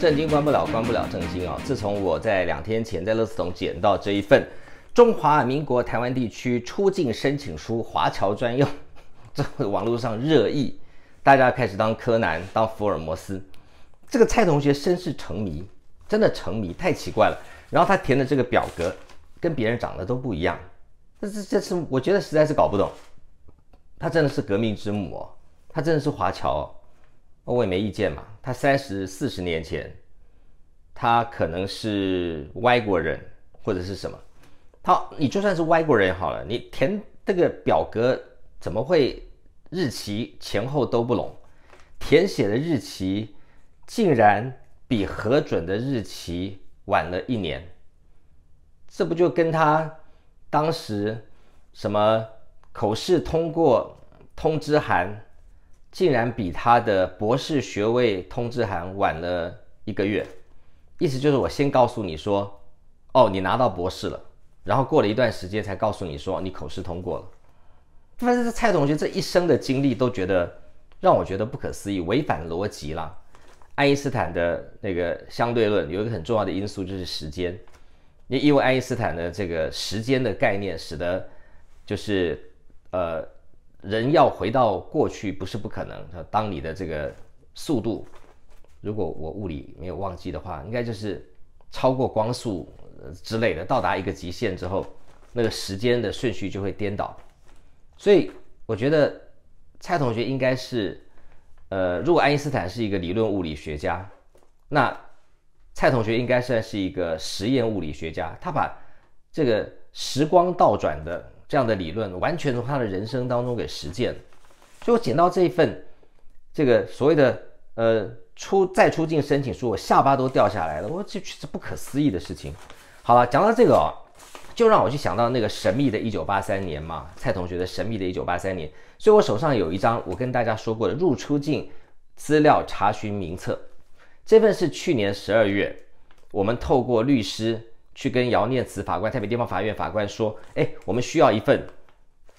震惊关不了，关不了震惊啊！自从我在两天前在乐视通捡到这一份中华民国台湾地区出境申请书华侨专用，这网络上热议，大家开始当柯南、当福尔摩斯。这个蔡同学身世成谜，真的成谜，太奇怪了。然后他填的这个表格跟别人长得都不一样，这这这是我觉得实在是搞不懂。他真的是革命之母哦，他真的是华侨，哦我也没意见嘛。他三十四十年前，他可能是外国人或者是什么，他你就算是外国人好了，你填这个表格怎么会日期前后都不拢？填写的日期竟然比核准的日期晚了一年，这不就跟他当时什么口试通过通知函？竟然比他的博士学位通知函晚了一个月，意思就是我先告诉你说，哦，你拿到博士了，然后过了一段时间才告诉你说你口试通过了。反正这蔡同学这一生的经历都觉得让我觉得不可思议，违反逻辑了。爱因斯坦的那个相对论有一个很重要的因素就是时间，因因为爱因斯坦的这个时间的概念，使得就是呃。人要回到过去不是不可能。当你的这个速度，如果我物理没有忘记的话，应该就是超过光速之类的，到达一个极限之后，那个时间的顺序就会颠倒。所以我觉得蔡同学应该是，呃，如果爱因斯坦是一个理论物理学家，那蔡同学应该算是一个实验物理学家。他把这个时光倒转的。这样的理论完全从他的人生当中给实践，所以我捡到这一份这个所谓的呃出再出境申请书，我下巴都掉下来了。我这这不可思议的事情。好了，讲到这个哦，就让我去想到那个神秘的1983年嘛，蔡同学的神秘的1983年。所以我手上有一张我跟大家说过的入出境资料查询名册，这份是去年十二月我们透过律师。去跟姚念慈法官、台北地方法院法官说：“哎，我们需要一份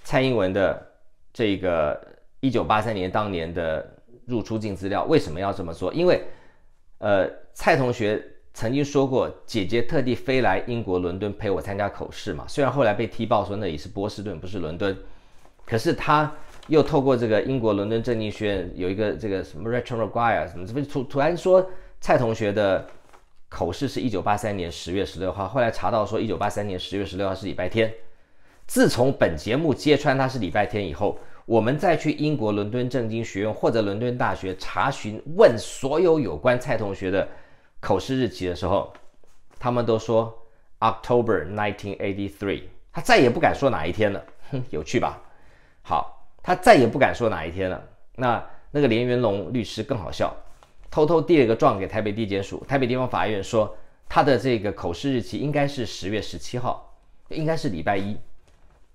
蔡英文的这个一九八三年当年的入出境资料。为什么要这么说？因为，呃，蔡同学曾经说过，姐姐特地飞来英国伦敦陪我参加口试嘛。虽然后来被踢爆说那里是波士顿，不是伦敦，可是他又透过这个英国伦敦政经学院有一个这个什么 retroguire 什么，这不突突然说蔡同学的。”口试是一九八三年十月十六号，后来查到说一九八三年十月十六号是礼拜天。自从本节目揭穿它是礼拜天以后，我们再去英国伦敦政经学院或者伦敦大学查询问所有有关蔡同学的口试日期的时候，他们都说 October nineteen eighty three，他再也不敢说哪一天了。哼，有趣吧？好，他再也不敢说哪一天了。那那个连元龙律师更好笑。偷偷递了个状给台北地检署、台北地方法院，说他的这个口试日期应该是十月十七号，应该是礼拜一，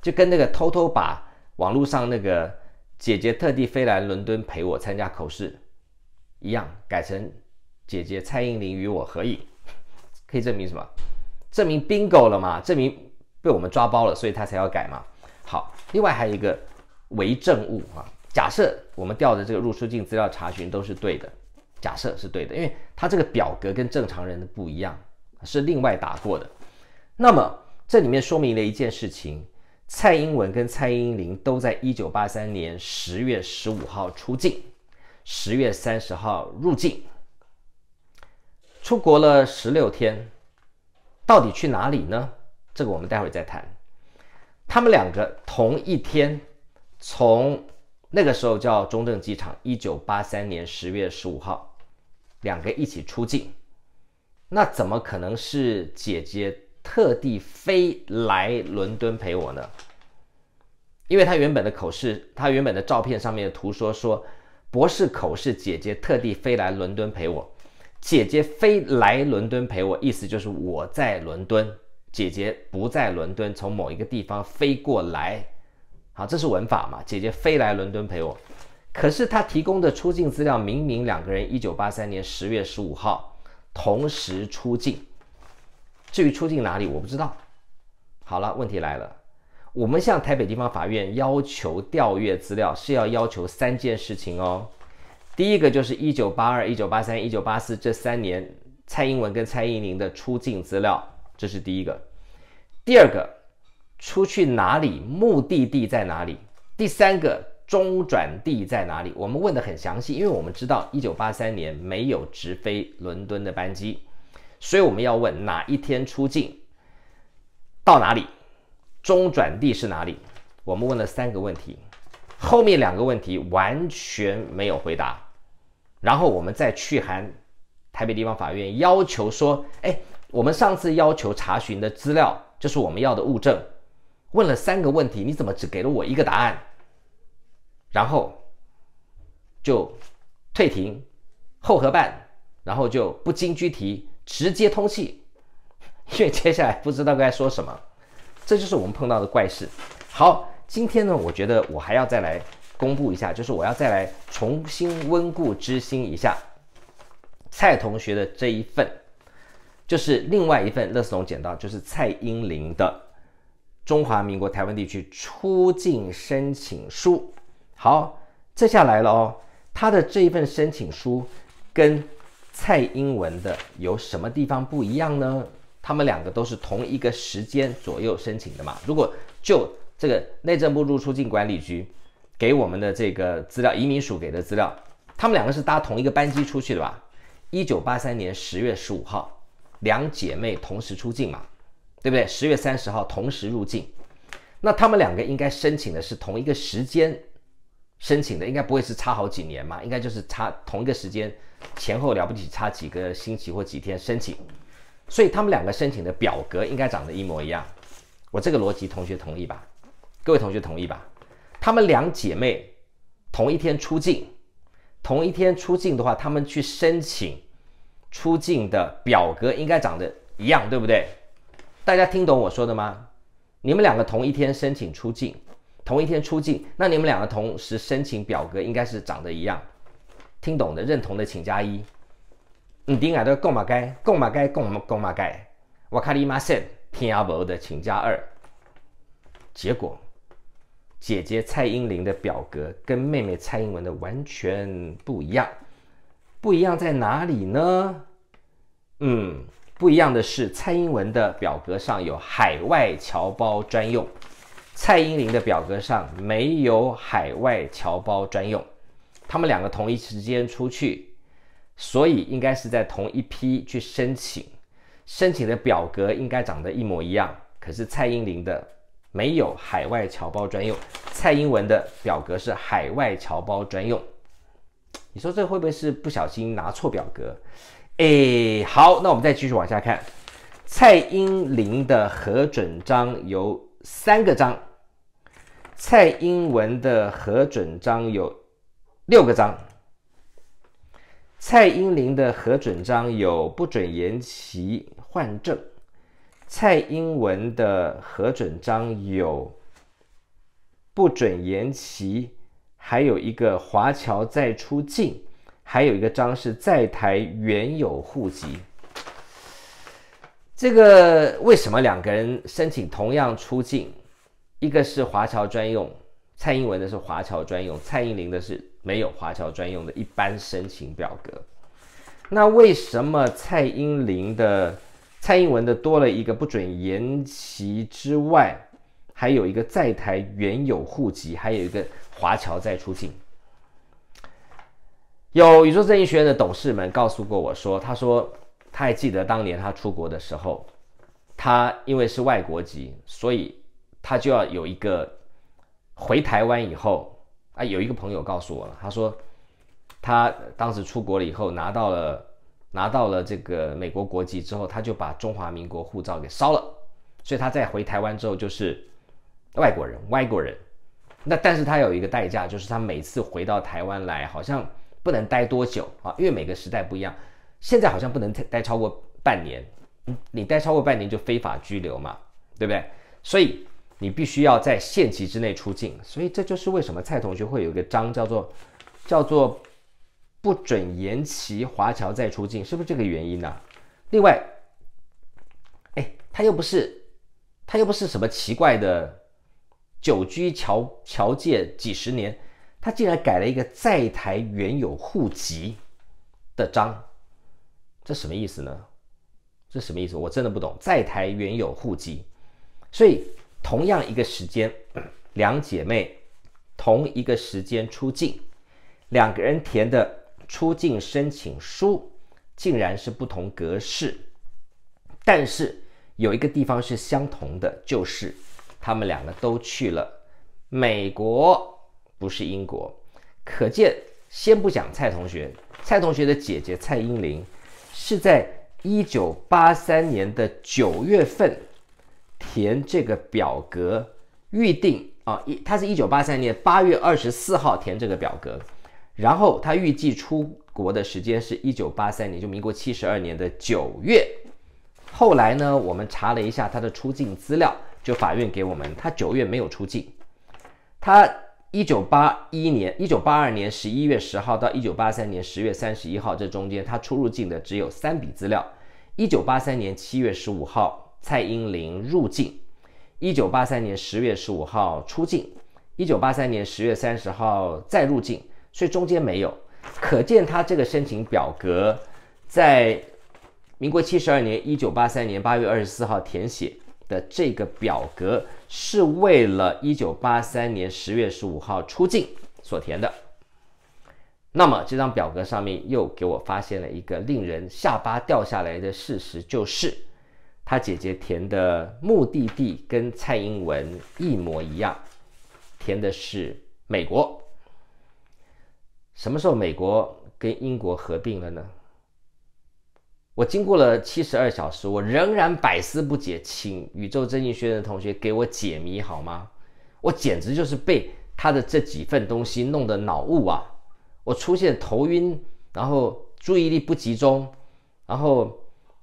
就跟那个偷偷把网络上那个姐姐特地飞来伦敦陪我参加口试一样，改成姐姐蔡英林与我合影，可以证明什么？证明 bingo 了嘛？证明被我们抓包了，所以他才要改嘛？好，另外还有一个为证物啊，假设我们调的这个入出境资料查询都是对的。假设是对的，因为他这个表格跟正常人的不一样，是另外打过的。那么这里面说明了一件事情：蔡英文跟蔡英林都在一九八三年十月十五号出境，十月三十号入境，出国了十六天，到底去哪里呢？这个我们待会再谈。他们两个同一天从。那个时候叫中正机场，一九八三年十月十五号，两个一起出境，那怎么可能是姐姐特地飞来伦敦陪我呢？因为他原本的口试，他原本的照片上面的图说说博士口试，姐姐特地飞来伦敦陪我，姐姐飞来伦敦陪我，意思就是我在伦敦，姐姐不在伦敦，从某一个地方飞过来。好，这是文法嘛？姐姐飞来伦敦陪我，可是他提供的出境资料明明两个人一九八三年十月十五号同时出境，至于出境哪里我不知道。好了，问题来了，我们向台北地方法院要求调阅资料是要要求三件事情哦。第一个就是一九八二、一九八三、一九八四这三年蔡英文跟蔡依林的出境资料，这是第一个。第二个，出去哪里，目的地在哪里？第三个，中转地在哪里？我们问的很详细，因为我们知道一九八三年没有直飞伦敦的班机，所以我们要问哪一天出境，到哪里，中转地是哪里？我们问了三个问题，后面两个问题完全没有回答。然后我们再去函台北地方法院，要求说：哎，我们上次要求查询的资料，就是我们要的物证。问了三个问题，你怎么只给了我一个答案？然后就退庭后核办，然后就不经拘提直接通气，因为接下来不知道该说什么。这就是我们碰到的怪事。好。今天呢，我觉得我还要再来公布一下，就是我要再来重新温故知新一下蔡同学的这一份，就是另外一份乐视龙捡到，就是蔡英林的中华民国台湾地区出境申请书。好，这下来了哦，他的这一份申请书跟蔡英文的有什么地方不一样呢？他们两个都是同一个时间左右申请的嘛？如果就这个内政部入出境管理局给我们的这个资料，移民署给的资料，他们两个是搭同一个班机出去的吧？一九八三年十月十五号，两姐妹同时出境嘛，对不对？十月三十号同时入境，那他们两个应该申请的是同一个时间申请的，应该不会是差好几年嘛？应该就是差同一个时间前后了不起差几个星期或几天申请，所以他们两个申请的表格应该长得一模一样。我这个逻辑，同学同意吧？各位同学同意吧？她们两姐妹同一天出境，同一天出境的话，她们去申请出境的表格应该长得一样，对不对？大家听懂我说的吗？你们两个同一天申请出境，同一天出境，那你们两个同时申请表格应该是长得一样。听懂的、认同的，请加一。你顶下都共马该，共马该，共共马该。我卡里马森听阿伯的，请加二。结果。姐姐蔡英林的表格跟妹妹蔡英文的完全不一样，不一样在哪里呢？嗯，不一样的是蔡英文的表格上有海外侨胞专用，蔡英林的表格上没有海外侨胞专用。他们两个同一时间出去，所以应该是在同一批去申请，申请的表格应该长得一模一样。可是蔡英林的。没有海外侨胞专用，蔡英文的表格是海外侨胞专用。你说这会不会是不小心拿错表格？哎，好，那我们再继续往下看。蔡英林的核准章由三个章，蔡英文的核准章有六个章。蔡英林的核准章有不准延期换证。蔡英文的核准章有不准延期，还有一个华侨再出境，还有一个章是在台原有户籍。这个为什么两个人申请同样出境？一个是华侨专用，蔡英文的是华侨专用，蔡英林的是没有华侨专用的一般申请表格。那为什么蔡英林的？蔡英文的多了一个不准延期之外，还有一个在台原有户籍，还有一个华侨再出境。有宇宙正义学院的董事们告诉过我说，他说他还记得当年他出国的时候，他因为是外国籍，所以他就要有一个回台湾以后啊，有一个朋友告诉我了，他说他当时出国了以后拿到了。拿到了这个美国国籍之后，他就把中华民国护照给烧了，所以他再回台湾之后就是外国人，外国人。那但是他有一个代价，就是他每次回到台湾来，好像不能待多久啊，因为每个时代不一样。现在好像不能待超过半年，你待超过半年就非法拘留嘛，对不对？所以你必须要在限期之内出境。所以这就是为什么蔡同学会有一个章叫做叫做。不准延期华侨再出境，是不是这个原因呢？另外，哎，他又不是，他又不是什么奇怪的久居侨侨界几十年，他竟然改了一个在台原有户籍的章，这什么意思呢？这什么意思？我真的不懂。在台原有户籍，所以同样一个时间，两姐妹同一个时间出境，两个人填的出境申请书竟然是不同格式，但是有一个地方是相同的，就是他们两个都去了美国，不是英国。可见，先不讲蔡同学，蔡同学的姐姐蔡英玲是在。一九八三年的九月份填这个表格，预定啊，一他是一九八三年八月二十四号填这个表格，然后他预计出国的时间是一九八三年，就民国七十二年的九月。后来呢，我们查了一下他的出境资料，就法院给我们，他九月没有出境，他。一九八一年、一九八二年十一月十号到一九八三年十月三十一号，这中间他出入境的只有三笔资料。一九八三年七月十五号，蔡英林入境；一九八三年十月十五号出境；一九八三年十月三十号再入境，所以中间没有。可见他这个申请表格在民国七十二年一九八三年八月二十四号填写。的这个表格是为了一九八三年十月十五号出境所填的。那么这张表格上面又给我发现了一个令人下巴掉下来的事实，就是他姐姐填的目的地跟蔡英文一模一样，填的是美国。什么时候美国跟英国合并了呢？我经过了七十二小时，我仍然百思不解，请宇宙真经学院的同学给我解谜好吗？我简直就是被他的这几份东西弄得脑雾啊！我出现头晕，然后注意力不集中，然后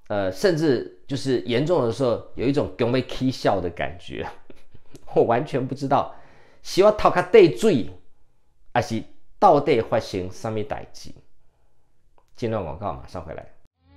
呃，甚至就是严重的时候有一种准备 k 笑的感觉，我完全不知道，希望逃开对罪，还是到底发生什么代志？间段广告马上回来。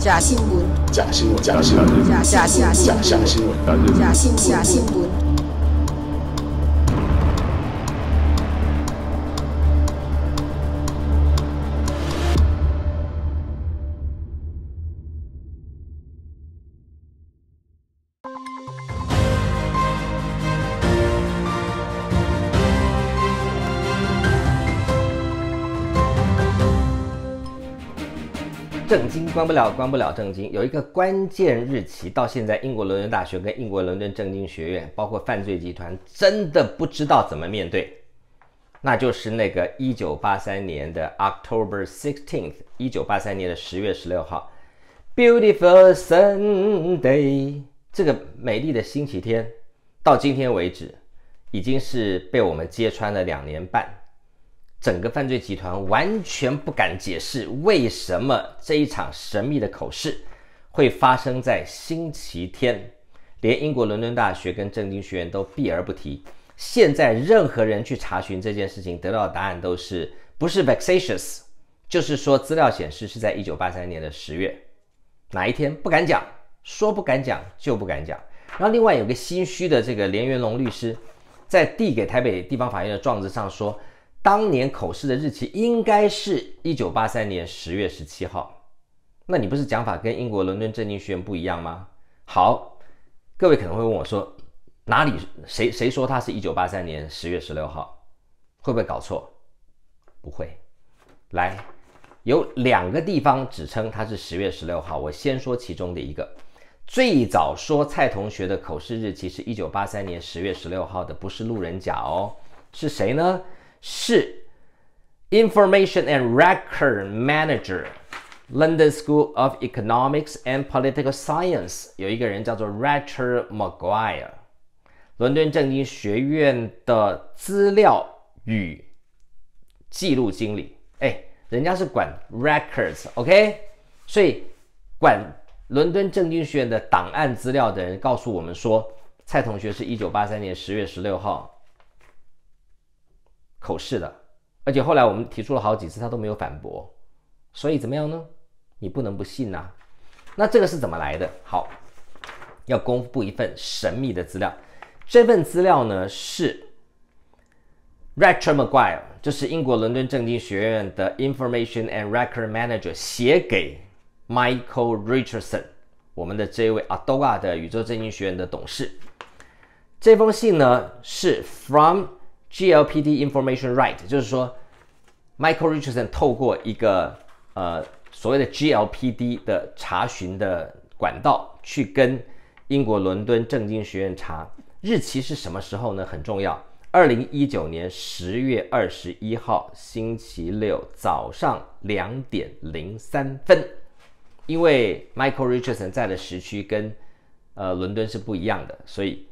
假新闻，假新闻，假新闻，假假假假新闻，假新假新闻。关不了，关不了，震惊。有一个关键日期，到现在英国伦敦大学跟英国伦敦政经学院，包括犯罪集团，真的不知道怎么面对。那就是那个一九八三年的 October sixteenth，一九八三年的十月十六号，Beautiful Sunday，这个美丽的星期天，到今天为止，已经是被我们揭穿了两年半。整个犯罪集团完全不敢解释为什么这一场神秘的口试会发生在星期天，连英国伦敦大学跟政经学院都避而不提。现在任何人去查询这件事情，得到的答案都是不是 vexatious，就是说资料显示是在一九八三年的十月哪一天不敢讲，说不敢讲就不敢讲。然后另外有个心虚的这个连元龙律师，在递给台北地方法院的状子上说。当年口试的日期应该是一九八三年十月十七号，那你不是讲法跟英国伦敦政经学院不一样吗？好，各位可能会问我说，哪里谁谁说他是一九八三年十月十六号，会不会搞错？不会。来，有两个地方指称他是十月十六号，我先说其中的一个。最早说蔡同学的口试日期是一九八三年十月十六号的，不是路人甲哦，是谁呢？是 Information and Record Manager，London School of Economics and Political Science，有一个人叫做 Richard Maguire，伦敦政经学院的资料与记录经理。哎，人家是管 records，OK？所以管伦敦政经学院的档案资料的人告诉我们说，蔡同学是一九八三年十月十六号。口试的，而且后来我们提出了好几次，他都没有反驳，所以怎么样呢？你不能不信呐。那这个是怎么来的？好，要公布一份神秘的资料。这份资料呢是 Richard Maguire，就是英国伦敦政经学院的 Information and Record Manager 写给 Michael Richardson，我们的这位 Adoga 的宇宙政经学院的董事。这封信呢是 From GLPD information right，就是说，Michael Richardson 透过一个呃所谓的 GLPD 的查询的管道，去跟英国伦敦政经学院查日期是什么时候呢？很重要，二零一九年十月二十一号星期六早上两点零三分，因为 Michael Richardson 在的时区跟呃伦敦是不一样的，所以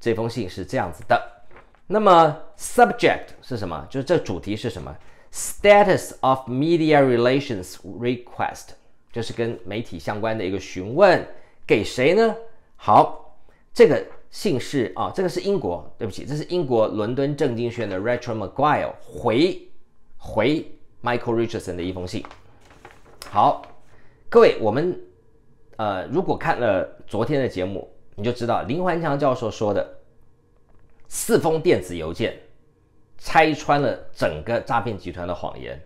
这封信是这样子的。那么 subject 是什么？就是这主题是什么？Status of media relations request，就是跟媒体相关的一个询问，给谁呢？好，这个姓氏啊，这个是英国，对不起，这是英国伦敦政经学院的 Rachel Maguire 回回 Michael Richardson 的一封信。好，各位，我们呃，如果看了昨天的节目，你就知道林环强教授说的。四封电子邮件拆穿了整个诈骗集团的谎言。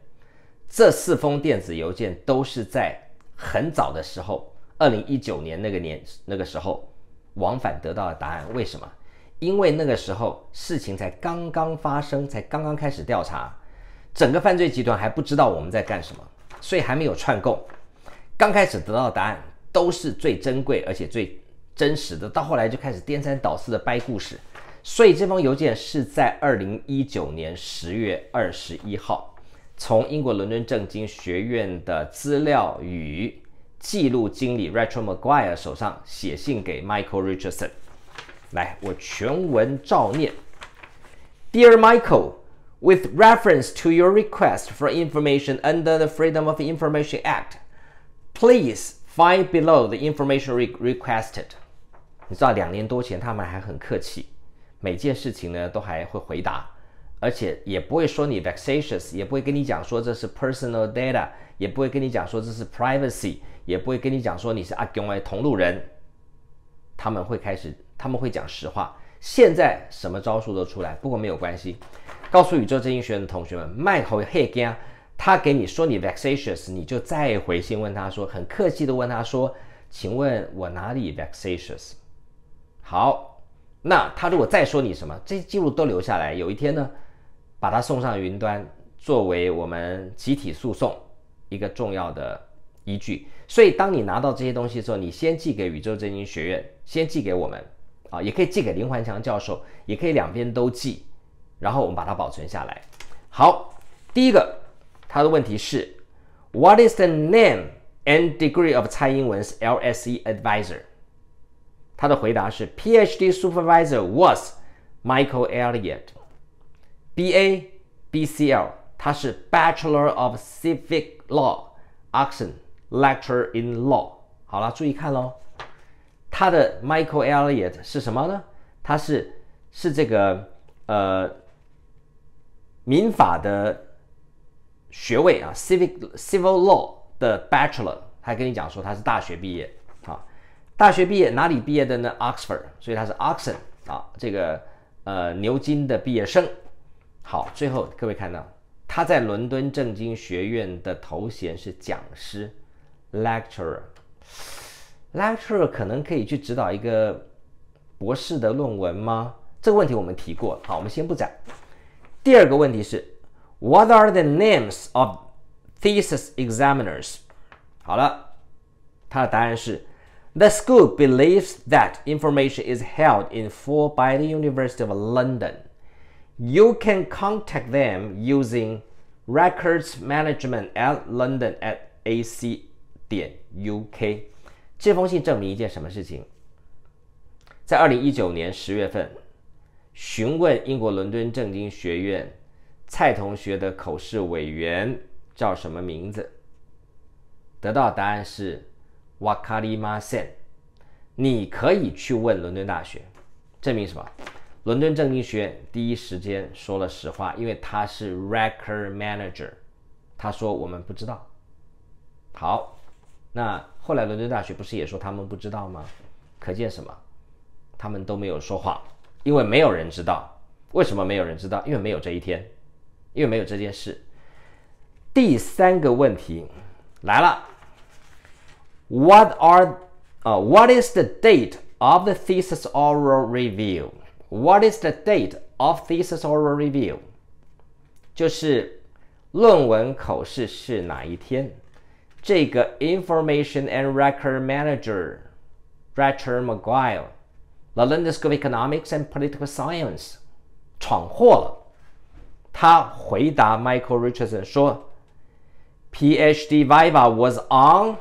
这四封电子邮件都是在很早的时候，二零一九年那个年那个时候往返得到的答案。为什么？因为那个时候事情才刚刚发生，才刚刚开始调查，整个犯罪集团还不知道我们在干什么，所以还没有串供。刚开始得到的答案都是最珍贵而且最真实的，到后来就开始颠三倒四的掰故事。所以这封邮件是在二零一九年十月二十一号，从英国伦敦政经学院的资料与记录经理 Rachel Maguire 手上写信给 Michael Richardson。来，我全文照念。Dear Michael, with reference to your request for information under the Freedom of Information Act, please find below the information requested。你知道，两年多前他们还很客气。每件事情呢都还会回答，而且也不会说你 vexatious，也不会跟你讲说这是 personal data，也不会跟你讲说这是 privacy，也不会跟你讲说你是阿公为同路人。他们会开始，他们会讲实话。现在什么招数都出来，不过没有关系。告诉宇宙真经学院的同学们，麦克黑根，他给你说你 vexatious，你就再回信问他说，很客气的问他说，请问我哪里 vexatious？好。那他如果再说你什么，这些记录都留下来，有一天呢，把它送上云端，作为我们集体诉讼一个重要的依据。所以当你拿到这些东西的时候，你先寄给宇宙真经学院，先寄给我们啊，也可以寄给林环强教授，也可以两边都寄，然后我们把它保存下来。好，第一个他的问题是，What is the name and degree of 蔡英文 's LSE advisor？他的回答是，PhD supervisor was Michael Elliott。B.A. B.C.L. 他是 Bachelor of Civic Law, Oxon Lecturer in Law。好了，注意看喽，他的 Michael Elliott 是什么呢？他是是这个呃民法的学位啊，Civic Civil Law 的 Bachelor。还跟你讲说他是大学毕业，好， 大学毕业哪里毕业的呢？Oxford，所以他是 Oxon 啊，这个呃牛津的毕业生。好，最后各位看到他在伦敦政经学院的头衔是讲师，lecturer。lecturer 可能可以去指导一个博士的论文吗？这个问题我们提过。好，我们先不讲。第二个问题是，What are the names of thesis examiners？好了，他的答案是，The school believes that information is held in full by the University of London。You can contact them using records management at London at ac 点 uk。这封信证明一件什么事情？在二零一九年十月份，询问英国伦敦政经学院蔡同学的口试委员叫什么名字？得到答案是瓦卡里马森。你可以去问伦敦大学，证明什么？伦敦政经学院第一时间说了实话，因为他是 record manager，他说我们不知道。好，那后来伦敦大学不是也说他们不知道吗？可见什么？他们都没有说谎，因为没有人知道。为什么没有人知道？因为没有这一天，因为没有这件事。第三个问题来了 ，What are 啊？What is the date of the thesis oral review？What is the date of thesis oral review？就是论文口试是哪一天？这个 Information and Record Manager Richard McGuire，the London School of Economics and Political Science 闯祸了。他回答 Michael Richardson 说：“PhD Viva was on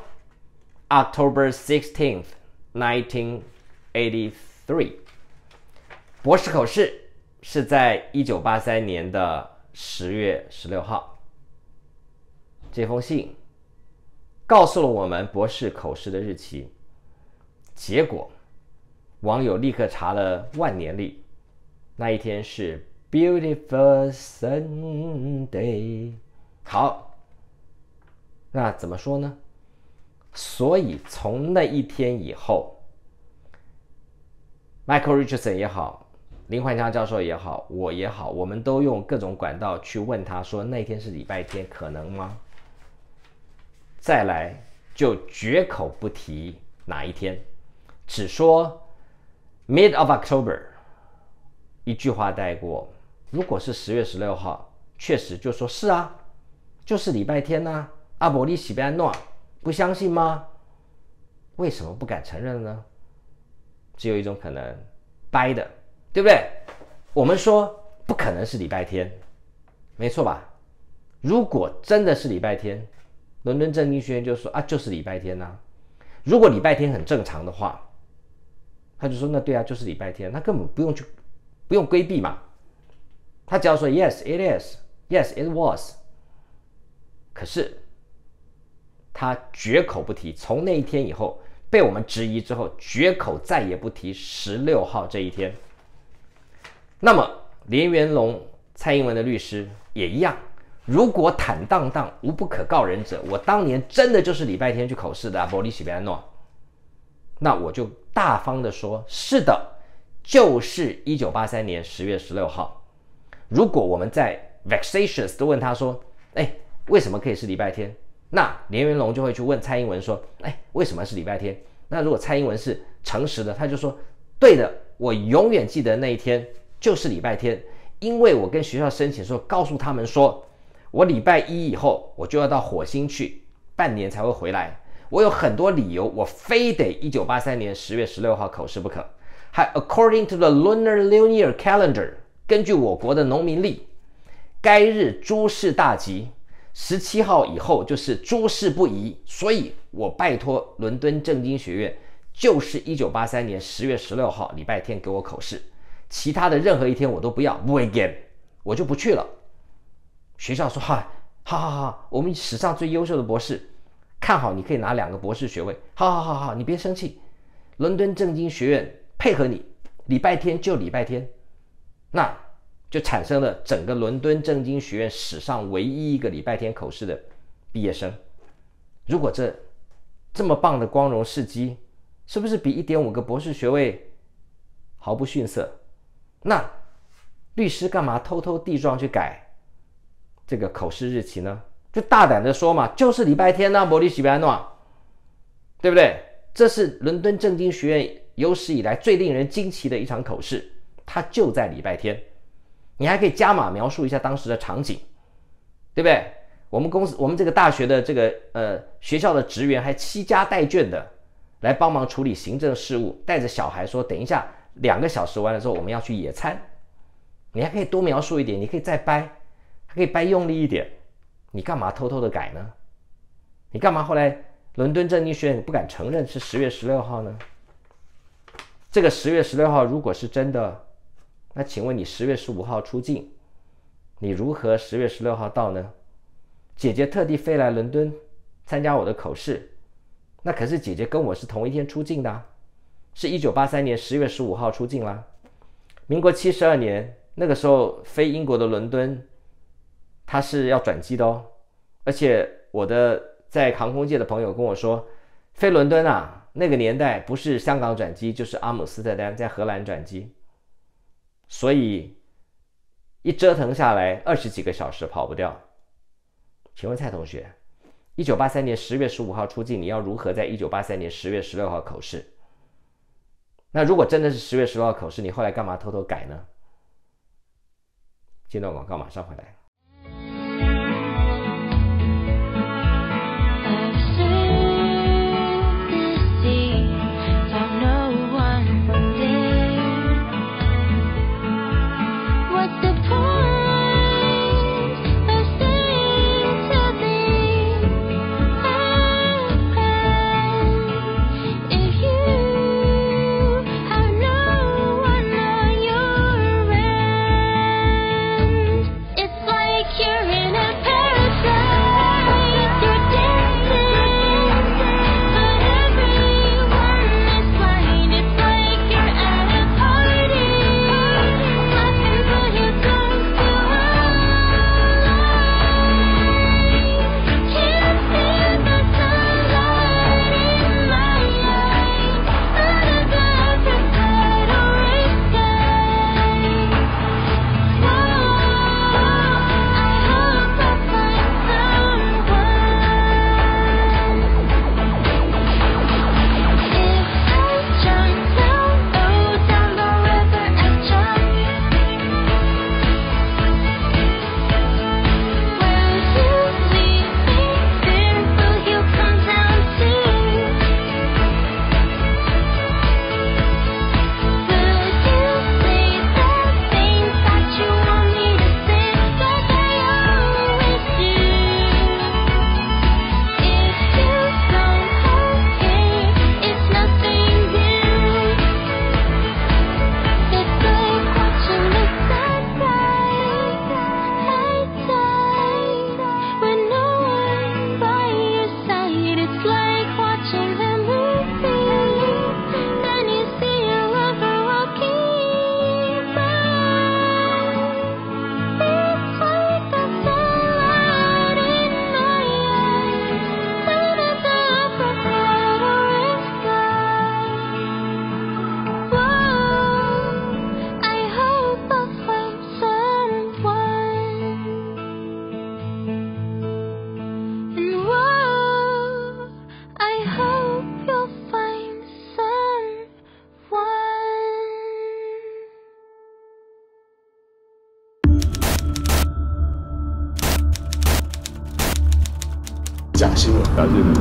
October 16th, 1983。”博士口试是在一九八三年的十月十六号。这封信告诉了我们博士口试的日期。结果，网友立刻查了万年历，那一天是 Beautiful Sunday。好，那怎么说呢？所以从那一天以后，Michael Richardson 也好。林焕强教授也好，我也好，我们都用各种管道去问他说那天是礼拜天，可能吗？再来就绝口不提哪一天，只说 mid of October，一句话带过。如果是十月十六号，确实就说是啊，就是礼拜天呐。阿伯利西贝安诺，不相信吗？为什么不敢承认呢？只有一种可能，掰的。对不对？我们说不可能是礼拜天，没错吧？如果真的是礼拜天，伦敦政经学院就说啊，就是礼拜天呐。如果礼拜天很正常的话，他就说那对啊，就是礼拜天，他根本不用去，不用规避嘛。他只要说 Yes, it is. Yes, it was. 可是他绝口不提，从那一天以后被我们质疑之后，绝口再也不提十六号这一天。那么，连元龙、蔡英文的律师也一样。如果坦荡荡、无不可告人者，我当年真的就是礼拜天去口试的，伯利西贝安诺，那我就大方的说，是的，就是一九八三年十月十六号。如果我们在 vexatious 都问他说，哎，为什么可以是礼拜天？那连元龙就会去问蔡英文说，哎，为什么是礼拜天？那如果蔡英文是诚实的，他就说，对的，我永远记得那一天。就是礼拜天，因为我跟学校申请说，告诉他们说，我礼拜一以后我就要到火星去半年才会回来。我有很多理由，我非得一九八三年十月十六号考试不可。还 according to the lunar lunar calendar，根据我国的农民历，该日诸事大吉，十七号以后就是诸事不宜，所以我拜托伦敦政经学院，就是一九八三年十月十六号礼拜天给我口试，其他的任何一天我都不要，不 again，我就不去了。学校说哈，好好好，我们史上最优秀的博士。看好，你可以拿两个博士学位。好好好好，你别生气。伦敦政经学院配合你，礼拜天就礼拜天，那就产生了整个伦敦政经学院史上唯一一个礼拜天口试的毕业生。如果这这么棒的光荣事迹，是不是比一点五个博士学位毫不逊色？那律师干嘛偷偷地状去改这个口试日期呢？就大胆的说嘛，就是礼拜天呢，伯利西比安诺，对不对？这是伦敦政经学院有史以来最令人惊奇的一场口试，它就在礼拜天。你还可以加码描述一下当时的场景，对不对？我们公司，我们这个大学的这个呃学校的职员还七家带眷的来帮忙处理行政事务，带着小孩说，等一下两个小时完了之后我们要去野餐。你还可以多描述一点，你可以再掰，还可以掰用力一点。你干嘛偷偷的改呢？你干嘛后来伦敦政经学院不敢承认是十月十六号呢？这个十月十六号如果是真的，那请问你十月十五号出境，你如何十月十六号到呢？姐姐特地飞来伦敦参加我的口试，那可是姐姐跟我是同一天出境的，是一九八三年十月十五号出境啦。民国七十二年那个时候飞英国的伦敦。他是要转机的哦，而且我的在航空界的朋友跟我说，飞伦敦啊，那个年代不是香港转机就是阿姆斯特丹在荷兰转机，所以一折腾下来二十几个小时跑不掉。请问蔡同学，一九八三年十月十五号出境，你要如何在一九八三年十月十六号口试？那如果真的是十月十六号口试，你后来干嘛偷偷改呢？进段广告马上回来。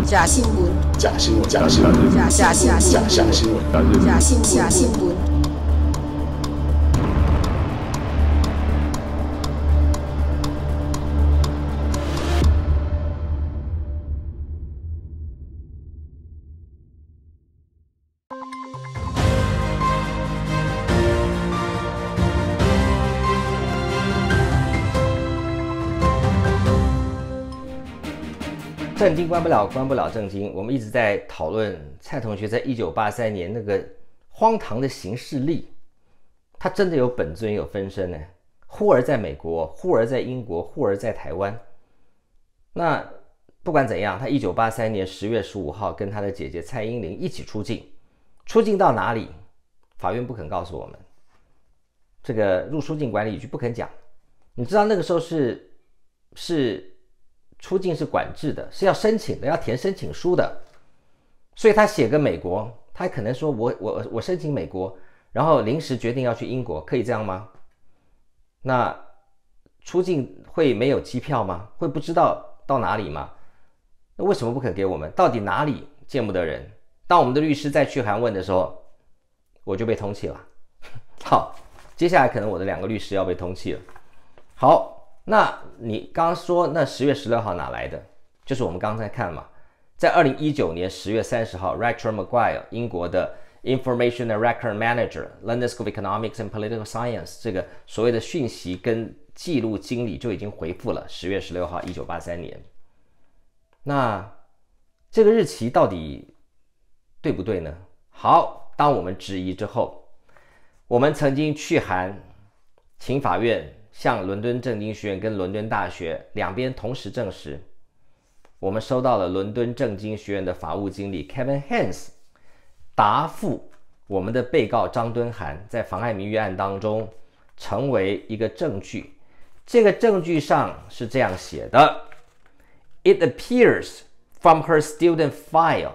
假新闻，假新闻，假新闻，假假新闻，假假新闻，假新假新闻。正经关不了，关不了正经。我们一直在讨论蔡同学在一九八三年那个荒唐的行事历，他真的有本尊有分身呢。忽而在美国，忽而在英国，忽而在台湾。那不管怎样，他一九八三年十月十五号跟他的姐姐蔡英玲一起出境，出境到哪里？法院不肯告诉我们，这个入出境管理局不肯讲。你知道那个时候是是。出境是管制的，是要申请的，要填申请书的，所以他写个美国，他可能说我我我申请美国，然后临时决定要去英国，可以这样吗？那出境会没有机票吗？会不知道到哪里吗？那为什么不肯给我们？到底哪里见不得人？当我们的律师再去函问的时候，我就被通缉了。好，接下来可能我的两个律师要被通缉了。好。那你刚刚说那十月十六号哪来的？就是我们刚才看嘛，在二零一九年十月三十号，Richard Maguire，英国的 Information and Record Manager，London School of Economics and Political Science，这个所谓的讯息跟记录经理就已经回复了十月十六号，一九八三年。那这个日期到底对不对呢？好，当我们质疑之后，我们曾经去函请法院。向伦敦政经学院跟伦敦大学两边同时证实，我们收到了伦敦政经学院的法务经理 Kevin Hans 答复我们的被告张敦涵在妨碍名誉案当中成为一个证据。这个证据上是这样写的：It appears from her student file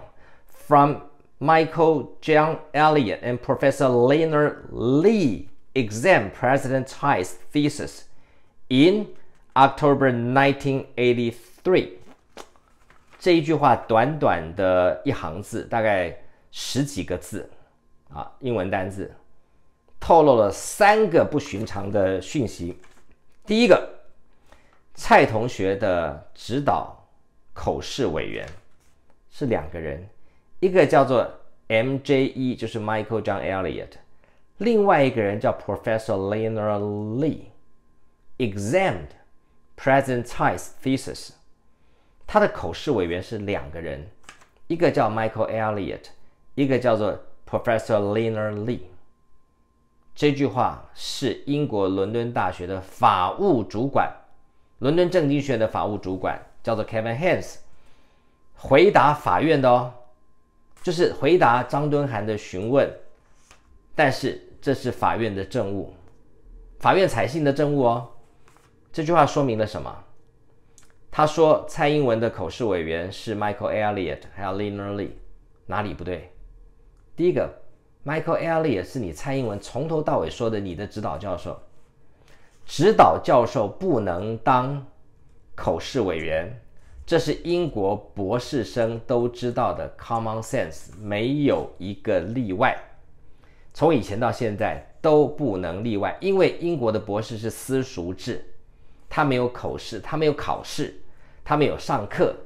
from Michael John Elliott and Professor Leonard Lee. Exam President Tsai's thesis in October 1983。这一句话短短的一行字，大概十几个字啊，英文单字，透露了三个不寻常的讯息。第一个，蔡同学的指导口试委员是两个人，一个叫做 M.J.E，就是 Michael John Elliott。另外一个人叫 Professor Leonard Lee，examined President Tsai's thesis。他的口试委员是两个人，一个叫 Michael Elliott，一个叫做 Professor Leonard Lee。这句话是英国伦敦大学的法务主管，伦敦政经学院的法务主管叫做 Kevin Hans 回答法院的哦，就是回答张敦涵的询问，但是。这是法院的证物，法院采信的证物哦。这句话说明了什么？他说蔡英文的口试委员是 Michael Elliott 还有 Liner Lee，哪里不对？第一个，Michael Elliott 是你蔡英文从头到尾说的你的指导教授，指导教授不能当口试委员，这是英国博士生都知道的 common sense，没有一个例外。从以前到现在都不能例外，因为英国的博士是私塾制，他没有口试，他没有考试，他没有上课，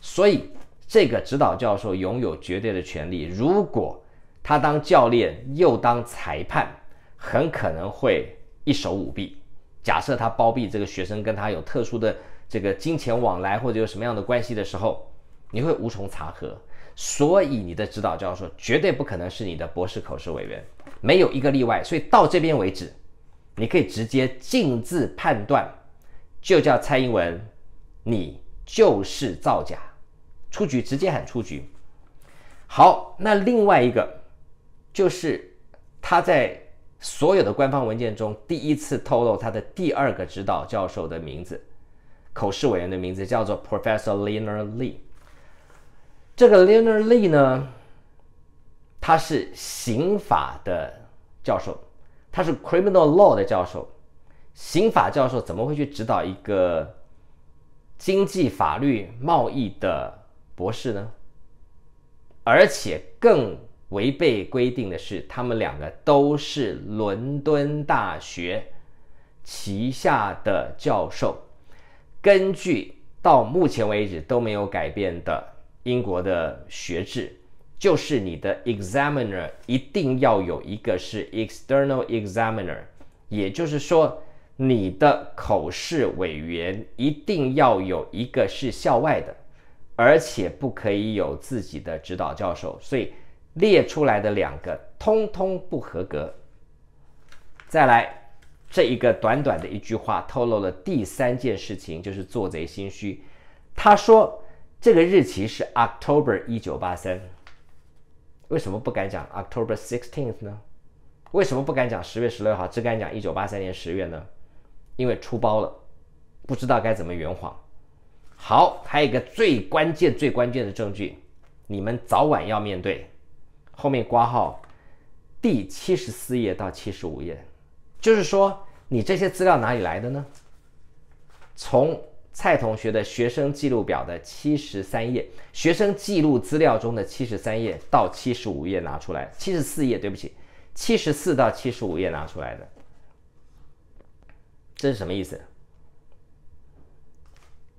所以这个指导教授拥有绝对的权利。如果他当教练又当裁判，很可能会一手舞弊。假设他包庇这个学生跟他有特殊的这个金钱往来或者有什么样的关系的时候，你会无从查核。所以你的指导教授绝对不可能是你的博士口试委员，没有一个例外。所以到这边为止，你可以直接径自判断，就叫蔡英文，你就是造假，出局，直接喊出局。好，那另外一个就是他在所有的官方文件中第一次透露他的第二个指导教授的名字，口试委员的名字叫做 Professor Leonard Lee。这个 Leonard Lee 呢，他是刑法的教授，他是 Criminal Law 的教授。刑法教授怎么会去指导一个经济、法律、贸易的博士呢？而且更违背规定的是，他们两个都是伦敦大学旗下的教授。根据到目前为止都没有改变的英国的学制，就是你的 examiner 一定要有一个是 external examiner，也就是说，你的口试委员一定要有一个是校外的。而且不可以有自己的指导教授，所以列出来的两个通通不合格。再来，这一个短短的一句话透露了第三件事情，就是做贼心虚。他说这个日期是 October 一九八三，为什么不敢讲 October sixteenth 呢？为什么不敢讲十月十六号，只敢讲一九八三年十月呢？因为出包了，不知道该怎么圆谎。好，还有一个最关键、最关键的证据，你们早晚要面对。后面挂号第七十四页到七十五页，就是说你这些资料哪里来的呢？从蔡同学的学生记录表的七十三页，学生记录资料中的七十三页到七十五页拿出来，七十四页，对不起，七十四到七十五页拿出来的，这是什么意思？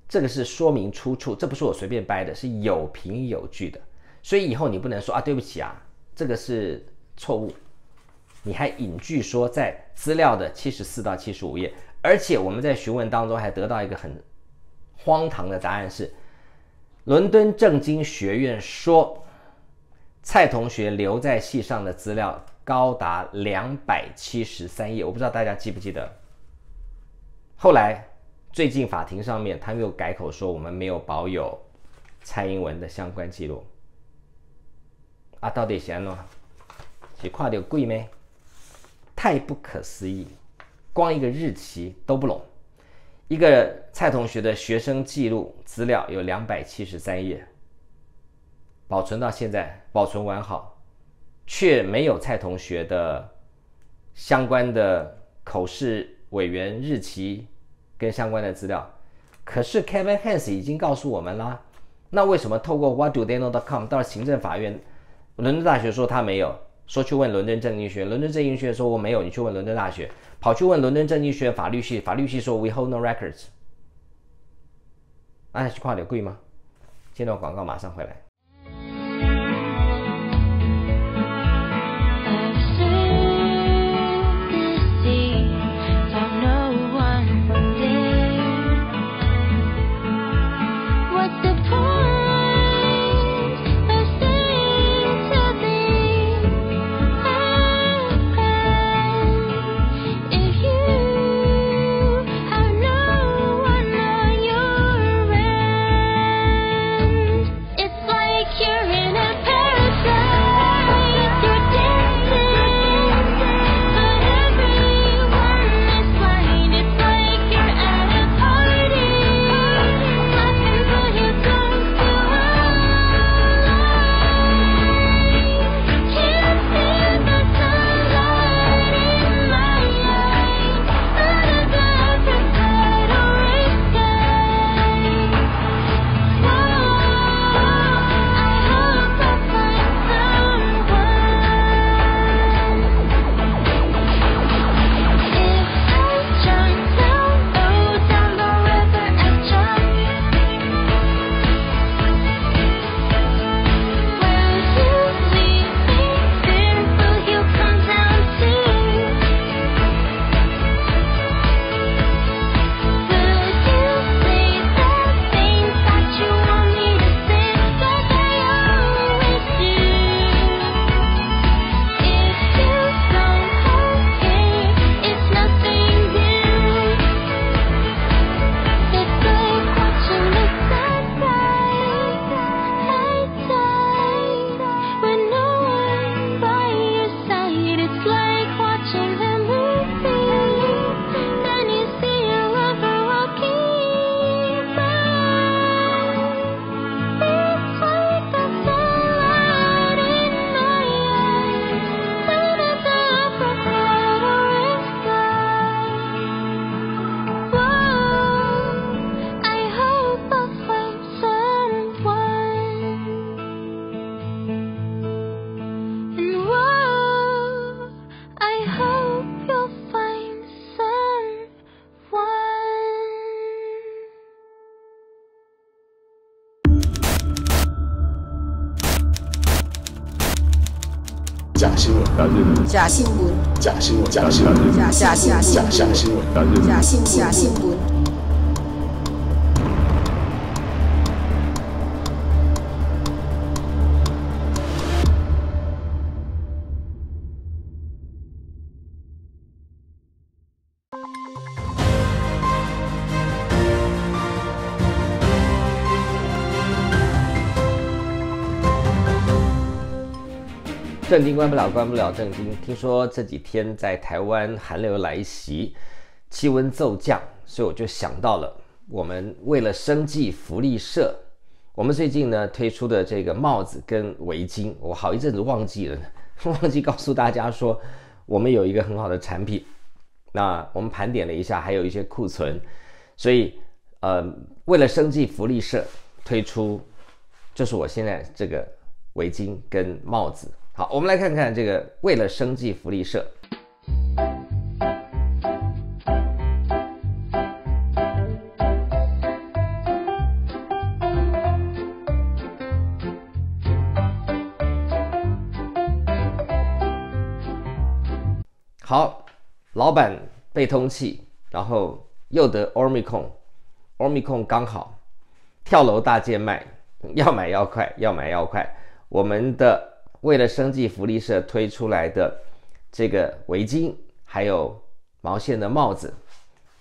这个是说明出处，这不是我随便掰的，是有凭有据的。所以以后你不能说啊，对不起啊，这个是错误。你还引据说在资料的七十四到七十五页，而且我们在询问当中还得到一个很荒唐的答案是，伦敦政经学院说蔡同学留在系上的资料高达两百七十三页，我不知道大家记不记得。后来。最近法庭上面，他又改口说我们没有保有蔡英文的相关记录啊，到底谁呢？是跨掉贵没？太不可思议，光一个日期都不拢。一个蔡同学的学生记录资料有两百七十三页，保存到现在保存完好，却没有蔡同学的相关的口试委员日期。跟相关的资料，可是 Kevin Hans 已经告诉我们啦。那为什么透过 What do they know.com 到了行政法院，伦敦大学说他没有，说去问伦敦政经学院，伦敦政经学院说我没有，你去问伦敦大学，跑去问伦敦政经学院法律系，法律系说 We hold no records。那去跨点贵吗？接到广告马上回来。新闻，假新闻，假新闻，假新闻，假假假新假假新闻，假新假新闻，正经关不了，关不了正经。听说这几天在台湾寒流来袭，气温骤降，所以我就想到了我们为了生计福利社，我们最近呢推出的这个帽子跟围巾，我好一阵子忘记了，忘记告诉大家说我们有一个很好的产品。那我们盘点了一下，还有一些库存，所以呃，为了生计福利社推出，就是我现在这个围巾跟帽子。好，我们来看看这个为了生计福利社。好，老板被通气，然后又得 Omicron，Omicron 刚好跳楼大贱卖，要买要快，要买要快。我们的为了生计福利社推出来的这个围巾，还有毛线的帽子，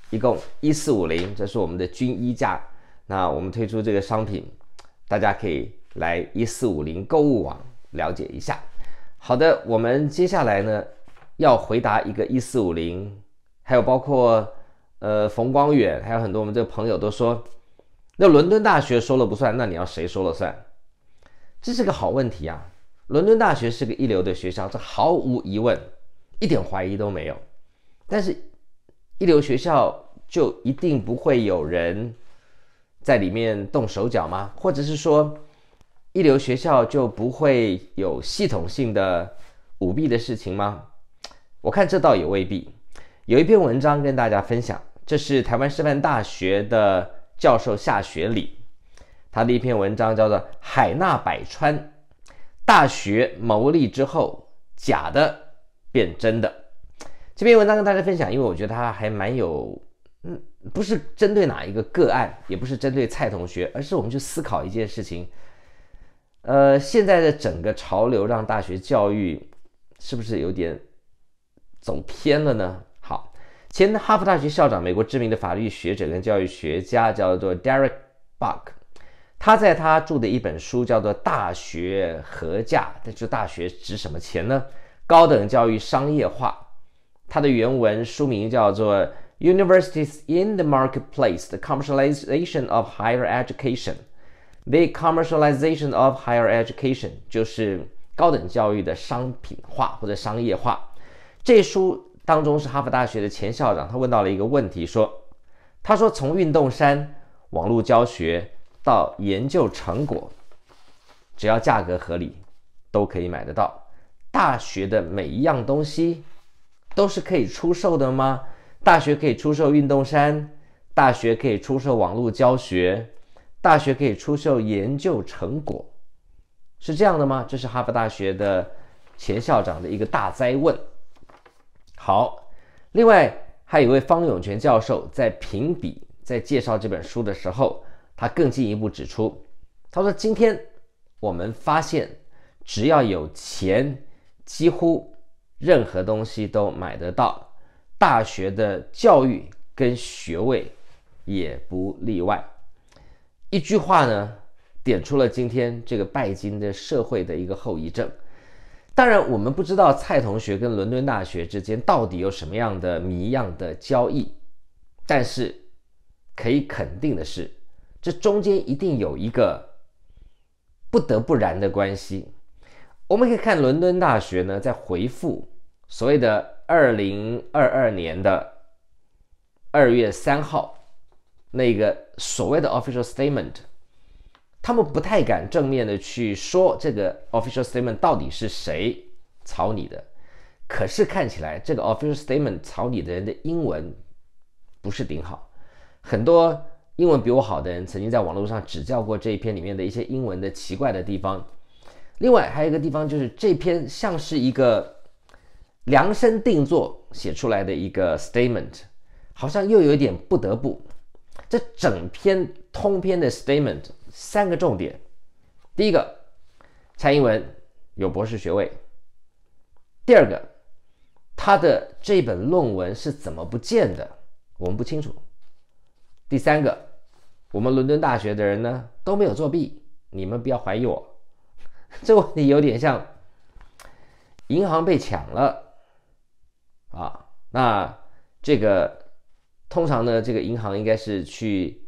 一共一四五零，这是我们的均衣价。那我们推出这个商品，大家可以来一四五零购物网了解一下。好的，我们接下来呢要回答一个一四五零，还有包括呃冯光远，还有很多我们这个朋友都说，那伦敦大学说了不算，那你要谁说了算？这是个好问题啊。伦敦大学是个一流的学校，这毫无疑问，一点怀疑都没有。但是，一流学校就一定不会有人在里面动手脚吗？或者是说，一流学校就不会有系统性的舞弊的事情吗？我看这倒也未必。有一篇文章跟大家分享，这是台湾师范大学的教授夏学礼，他的一篇文章叫做《海纳百川》。大学牟利之后，假的变真的。这篇文章跟大家分享，因为我觉得它还蛮有，嗯，不是针对哪一个个案，也不是针对蔡同学，而是我们去思考一件事情。呃，现在的整个潮流让大学教育是不是有点走偏了呢？好，前哈佛大学校长、美国知名的法律学者跟教育学家叫做 Derek Buck。他在他著的一本书叫做《大学合价》，这大学值什么钱呢？高等教育商业化。它的原文书名叫做《Universities in the Marketplace: The Commercialization of Higher Education》。The commercialization of higher education 就是高等教育的商品化或者商业化。这书当中是哈佛大学的前校长，他问到了一个问题，说：“他说从运动衫、网络教学。”到研究成果，只要价格合理，都可以买得到。大学的每一样东西都是可以出售的吗？大学可以出售运动衫，大学可以出售网络教学，大学可以出售研究成果，是这样的吗？这是哈佛大学的前校长的一个大灾问。好，另外还有一位方永泉教授在评比，在介绍这本书的时候。他更进一步指出，他说：“今天我们发现，只要有钱，几乎任何东西都买得到，大学的教育跟学位也不例外。”一句话呢，点出了今天这个拜金的社会的一个后遗症。当然，我们不知道蔡同学跟伦敦大学之间到底有什么样的谜样的交易，但是可以肯定的是。这中间一定有一个不得不然的关系。我们可以看伦敦大学呢，在回复所谓的二零二二年的二月三号那个所谓的 official statement，他们不太敢正面的去说这个 official statement 到底是谁草拟的。可是看起来这个 official statement 草拟的人的英文不是顶好，很多。英文比我好的人曾经在网络上指教过这一篇里面的一些英文的奇怪的地方。另外还有一个地方就是这篇像是一个量身定做写出来的一个 statement，好像又有点不得不。这整篇通篇的 statement 三个重点：第一个，蔡英文有博士学位；第二个，他的这本论文是怎么不见的，我们不清楚；第三个，我们伦敦大学的人呢都没有作弊，你们不要怀疑我。这问题有点像银行被抢了啊，那这个。通常呢，这个银行应该是去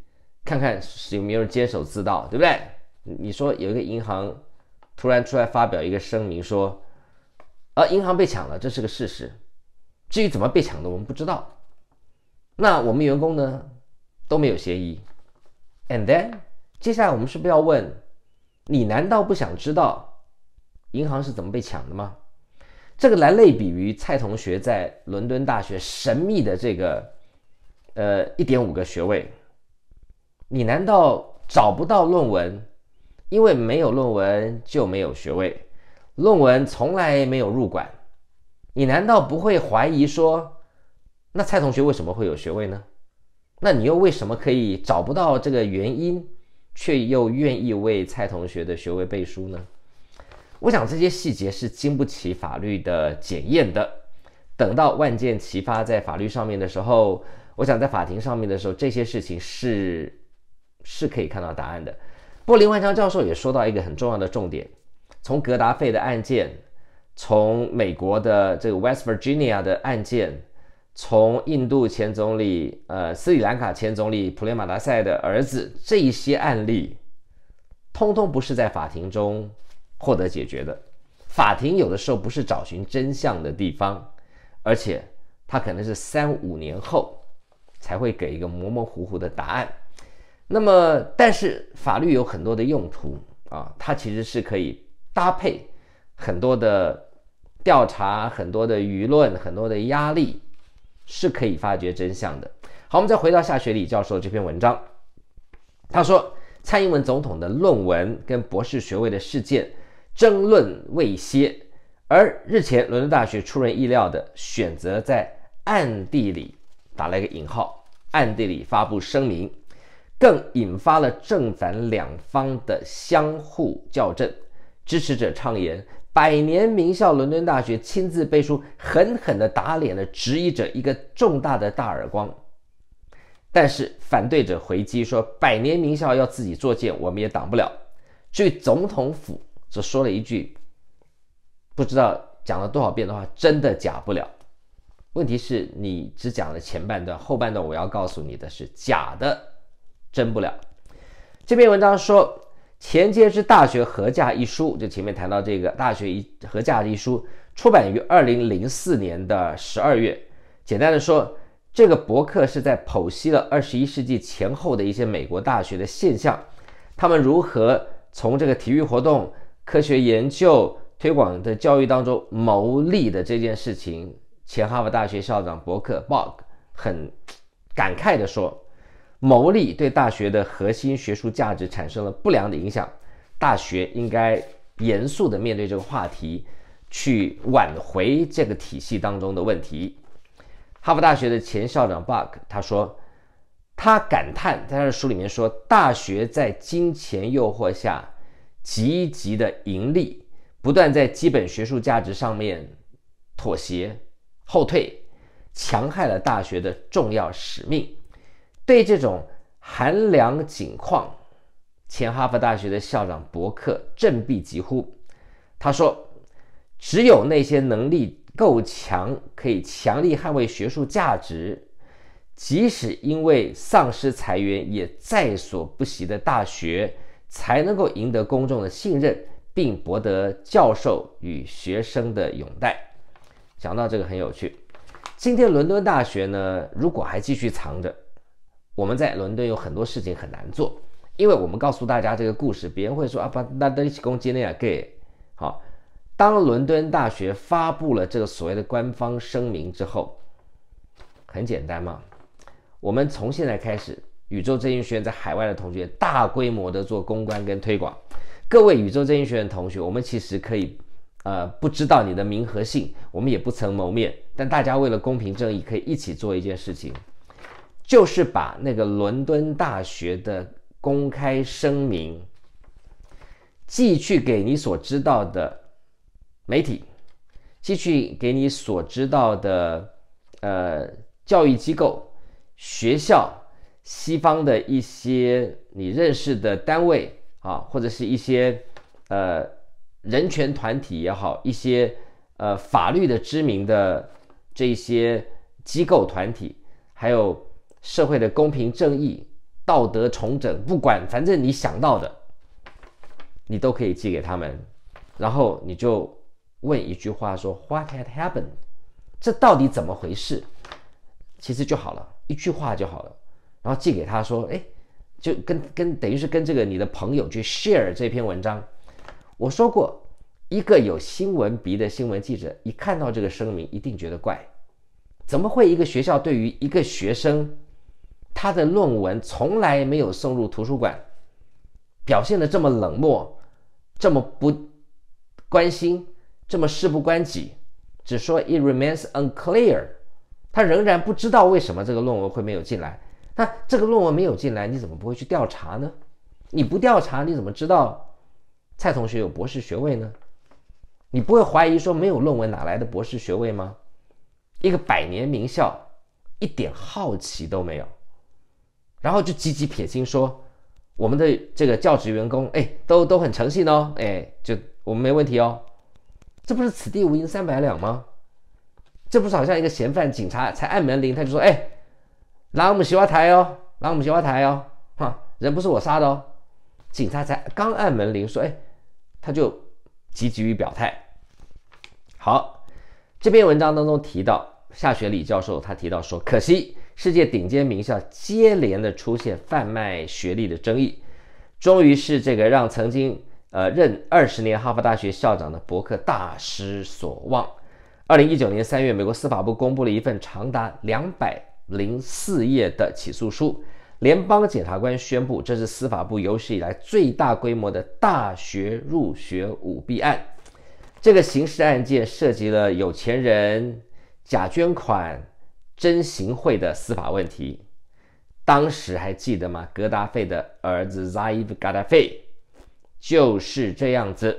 看看有没有人监守自盗，对不对？你说有一个银行突然出来发表一个声明说，啊，银行被抢了，这是个事实。至于怎么被抢的，我们不知道。那我们员工呢都没有嫌疑。And then，接下来我们是不是要问，你难道不想知道银行是怎么被抢的吗？这个来类比于蔡同学在伦敦大学神秘的这个。呃，一点五个学位，你难道找不到论文？因为没有论文就没有学位，论文从来没有入馆，你难道不会怀疑说，那蔡同学为什么会有学位呢？那你又为什么可以找不到这个原因，却又愿意为蔡同学的学位背书呢？我想这些细节是经不起法律的检验的。等到万箭齐发在法律上面的时候。我想在法庭上面的时候，这些事情是是可以看到答案的。不过林万昌教授也说到一个很重要的重点：从格达费的案件，从美国的这个 West Virginia 的案件，从印度前总理呃斯里兰卡前总理普雷马达塞的儿子这一些案例，通通不是在法庭中获得解决的。法庭有的时候不是找寻真相的地方，而且它可能是三五年后。才会给一个模模糊糊的答案。那么，但是法律有很多的用途啊，它其实是可以搭配很多的调查、很多的舆论、很多的压力，是可以发掘真相的。好，我们再回到夏学礼教授这篇文章，他说，蔡英文总统的论文跟博士学位的事件争论未歇，而日前伦敦大学出人意料的选择在暗地里。打了一个引号，暗地里发布声明，更引发了正反两方的相互校正。支持者畅言，百年名校伦敦大学亲自背书，狠狠地打脸了质疑者一个重大的大耳光。但是反对者回击说，百年名校要自己作践，我们也挡不了。至于总统府，则说了一句，不知道讲了多少遍的话，真的假不了。问题是你只讲了前半段，后半段我要告诉你的是假的，真不了。这篇文章说，《前阶之大学合价》一书，就前面谈到这个《大学一合价》一书，出版于二零零四年的十二月。简单的说，这个博客是在剖析了二十一世纪前后的一些美国大学的现象，他们如何从这个体育活动、科学研究、推广的教育当中牟利的这件事情。前哈佛大学校长伯克 （Bog） 很感慨地说：“牟利对大学的核心学术价值产生了不良的影响，大学应该严肃地面对这个话题，去挽回这个体系当中的问题。”哈佛大学的前校长 Bog 他说：“他感叹在他的书里面说，大学在金钱诱惑下积极的盈利，不断在基本学术价值上面妥协。”后退，强害了大学的重要使命。对这种寒凉景况，前哈佛大学的校长伯克振臂疾呼。他说：“只有那些能力够强，可以强力捍卫学术价值，即使因为丧失裁员也在所不惜的大学，才能够赢得公众的信任，并博得教授与学生的拥戴。”讲到这个很有趣，今天伦敦大学呢，如果还继续藏着，我们在伦敦有很多事情很难做，因为我们告诉大家这个故事，别人会说啊，把那那一起攻击那样给好。当伦敦大学发布了这个所谓的官方声明之后，很简单嘛，我们从现在开始，宇宙真音学院在海外的同学大规模的做公关跟推广，各位宇宙正义学院同学，我们其实可以，呃，不知道你的名和姓，我们也不曾谋面，但大家为了公平正义，可以一起做一件事情，就是把那个伦敦大学的公开声明寄去给你所知道的媒体，寄去给你所知道的呃教育机构、学校、西方的一些你认识的单位啊，或者是一些呃人权团体也好，一些呃法律的知名的这些机构团体，还有社会的公平正义、道德重整，不管反正你想到的，你都可以寄给他们，然后你就问一句话说 “What had happened？” 这到底怎么回事？其实就好了，一句话就好了，然后寄给他说，哎，就跟跟等于是跟这个你的朋友去 share 这篇文章。我说过，一个有新闻鼻的新闻记者，一看到这个声明，一定觉得怪，怎么会一个学校对于一个学生，他的论文从来没有送入图书馆，表现的这么冷漠，这么不关心，这么事不关己，只说 it remains unclear。他仍然不知道为什么这个论文会没有进来。那这个论文没有进来，你怎么不会去调查呢？你不调查，你怎么知道蔡同学有博士学位呢？你不会怀疑说没有论文哪来的博士学位吗？一个百年名校，一点好奇都没有，然后就积极撇清说我们的这个教职员工，哎，都都很诚信哦，哎，就我们没问题哦，这不是此地无银三百两吗？这不是好像一个嫌犯，警察才按门铃，他就说：“哎，来我们喜花台哦，来我们喜花台哦，哈，人不是我杀的哦。”警察才刚按门铃说：“哎，他就积极于表态。”好，这篇文章当中提到夏学礼教授，他提到说：“可惜世界顶尖名校接连的出现贩卖学历的争议，终于是这个让曾经呃任二十年哈佛大学校长的伯克大失所望。”二零一九年三月，美国司法部公布了一份长达两百零四页的起诉书。联邦检察官宣布，这是司法部有史以来最大规模的大学入学舞弊案。这个刑事案件涉及了有钱人假捐款、真行贿的司法问题。当时还记得吗？格达费的儿子 Zaid 格达费就是这样子，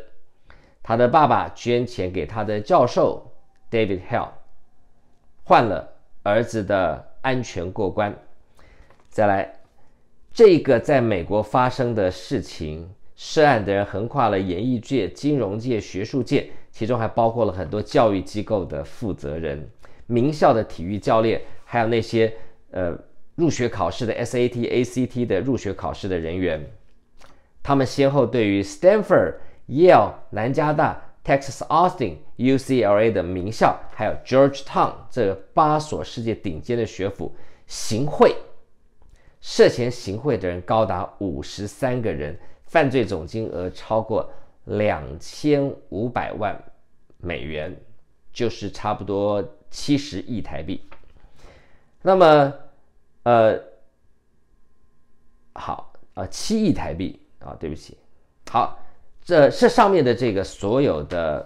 他的爸爸捐钱给他的教授。David Hell 换了儿子的安全过关。再来，这个在美国发生的事情，涉案的人横跨了演艺界、金融界、学术界，其中还包括了很多教育机构的负责人、名校的体育教练，还有那些呃入学考试的 SAT、ACT 的入学考试的人员。他们先后对于 Stanford、Yale、南加大。Texas Austin、UCLA 的名校，还有 Georgetown 这八所世界顶尖的学府行贿，涉嫌行贿的人高达五十三个人，犯罪总金额超过两千五百万美元，就是差不多七十亿台币。那么，呃，好啊，七亿台币啊，对不起，好。这这上面的这个所有的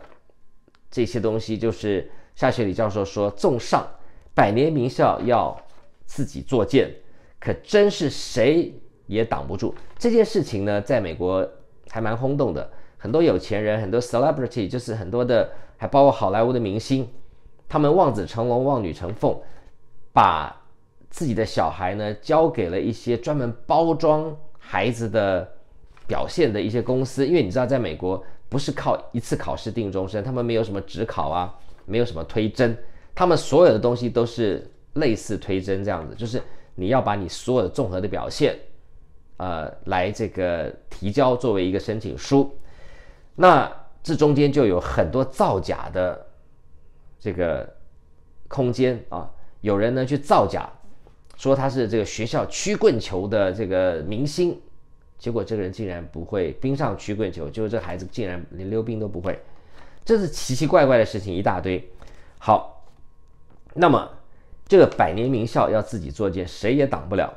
这些东西，就是夏雪里教授说，纵上百年名校要自己作践，可真是谁也挡不住这件事情呢。在美国还蛮轰动的，很多有钱人，很多 celebrity，就是很多的，还包括好莱坞的明星，他们望子成龙，望女成凤，把自己的小孩呢交给了一些专门包装孩子的。表现的一些公司，因为你知道，在美国不是靠一次考试定终身，他们没有什么职考啊，没有什么推甄，他们所有的东西都是类似推甄这样子，就是你要把你所有的综合的表现，呃，来这个提交作为一个申请书，那这中间就有很多造假的这个空间啊，有人呢去造假，说他是这个学校曲棍球的这个明星。结果这个人竟然不会冰上曲棍球，就是这孩子竟然连溜冰都不会，这是奇奇怪怪的事情一大堆。好，那么这个百年名校要自己作践，谁也挡不了。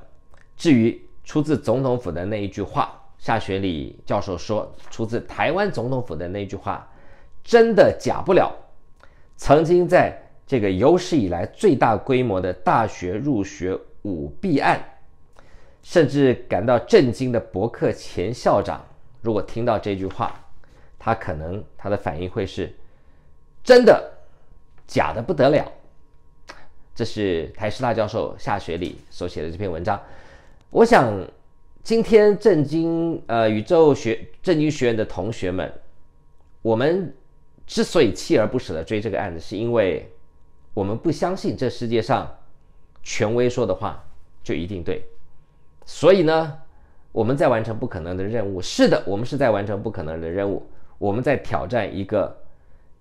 至于出自总统府的那一句话，夏学礼教授说，出自台湾总统府的那句话，真的假不了。曾经在这个有史以来最大规模的大学入学舞弊案，甚至感到震惊的伯克前校长，如果听到这句话，他可能他的反应会是：真的，假的不得了。这是台师大教授夏学礼所写的这篇文章。我想，今天震惊呃宇宙学震惊学院的同学们，我们之所以锲而不舍的追这个案子，是因为我们不相信这世界上权威说的话就一定对。所以呢，我们在完成不可能的任务。是的，我们是在完成不可能的任务，我们在挑战一个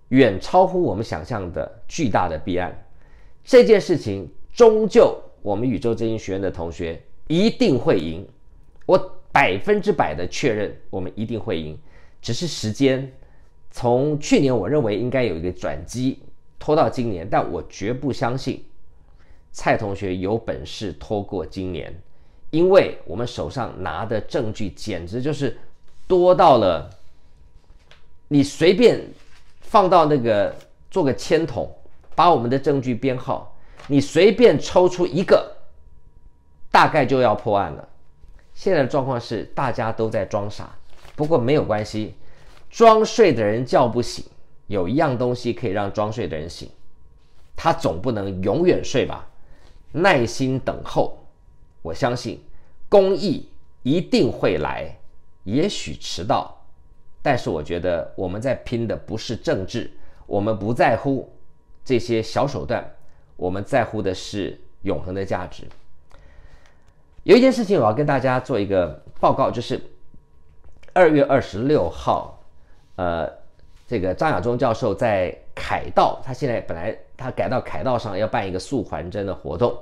远超乎我们想象的巨大的弊案。这件事情终究，我们宇宙精英学院的同学一定会赢，我百分之百的确认，我们一定会赢。只是时间从去年我认为应该有一个转机，拖到今年，但我绝不相信蔡同学有本事拖过今年，因为我们手上拿的证据简直就是多到了，你随便放到那个做个签筒。把我们的证据编号，你随便抽出一个，大概就要破案了。现在的状况是大家都在装傻，不过没有关系，装睡的人叫不醒。有一样东西可以让装睡的人醒，他总不能永远睡吧？耐心等候，我相信公益一定会来，也许迟到，但是我觉得我们在拼的不是政治，我们不在乎。这些小手段，我们在乎的是永恒的价值。有一件事情我要跟大家做一个报告，就是二月二十六号，呃，这个张亚中教授在凯道，他现在本来他改到凯道上要办一个素环针的活动。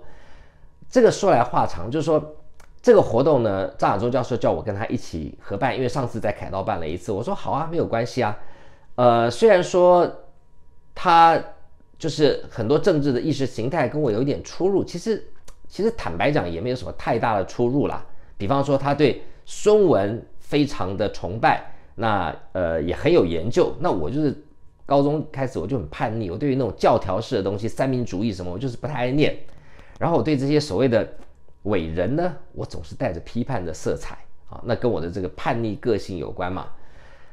这个说来话长，就是说这个活动呢，张亚中教授叫我跟他一起合办，因为上次在凯道办了一次，我说好啊，没有关系啊。呃，虽然说他。就是很多政治的意识形态跟我有一点出入，其实，其实坦白讲也没有什么太大的出入啦。比方说他对孙文非常的崇拜，那呃也很有研究。那我就是高中开始我就很叛逆，我对于那种教条式的东西、三民主义什么，我就是不太爱念。然后我对这些所谓的伟人呢，我总是带着批判的色彩啊，那跟我的这个叛逆个性有关嘛。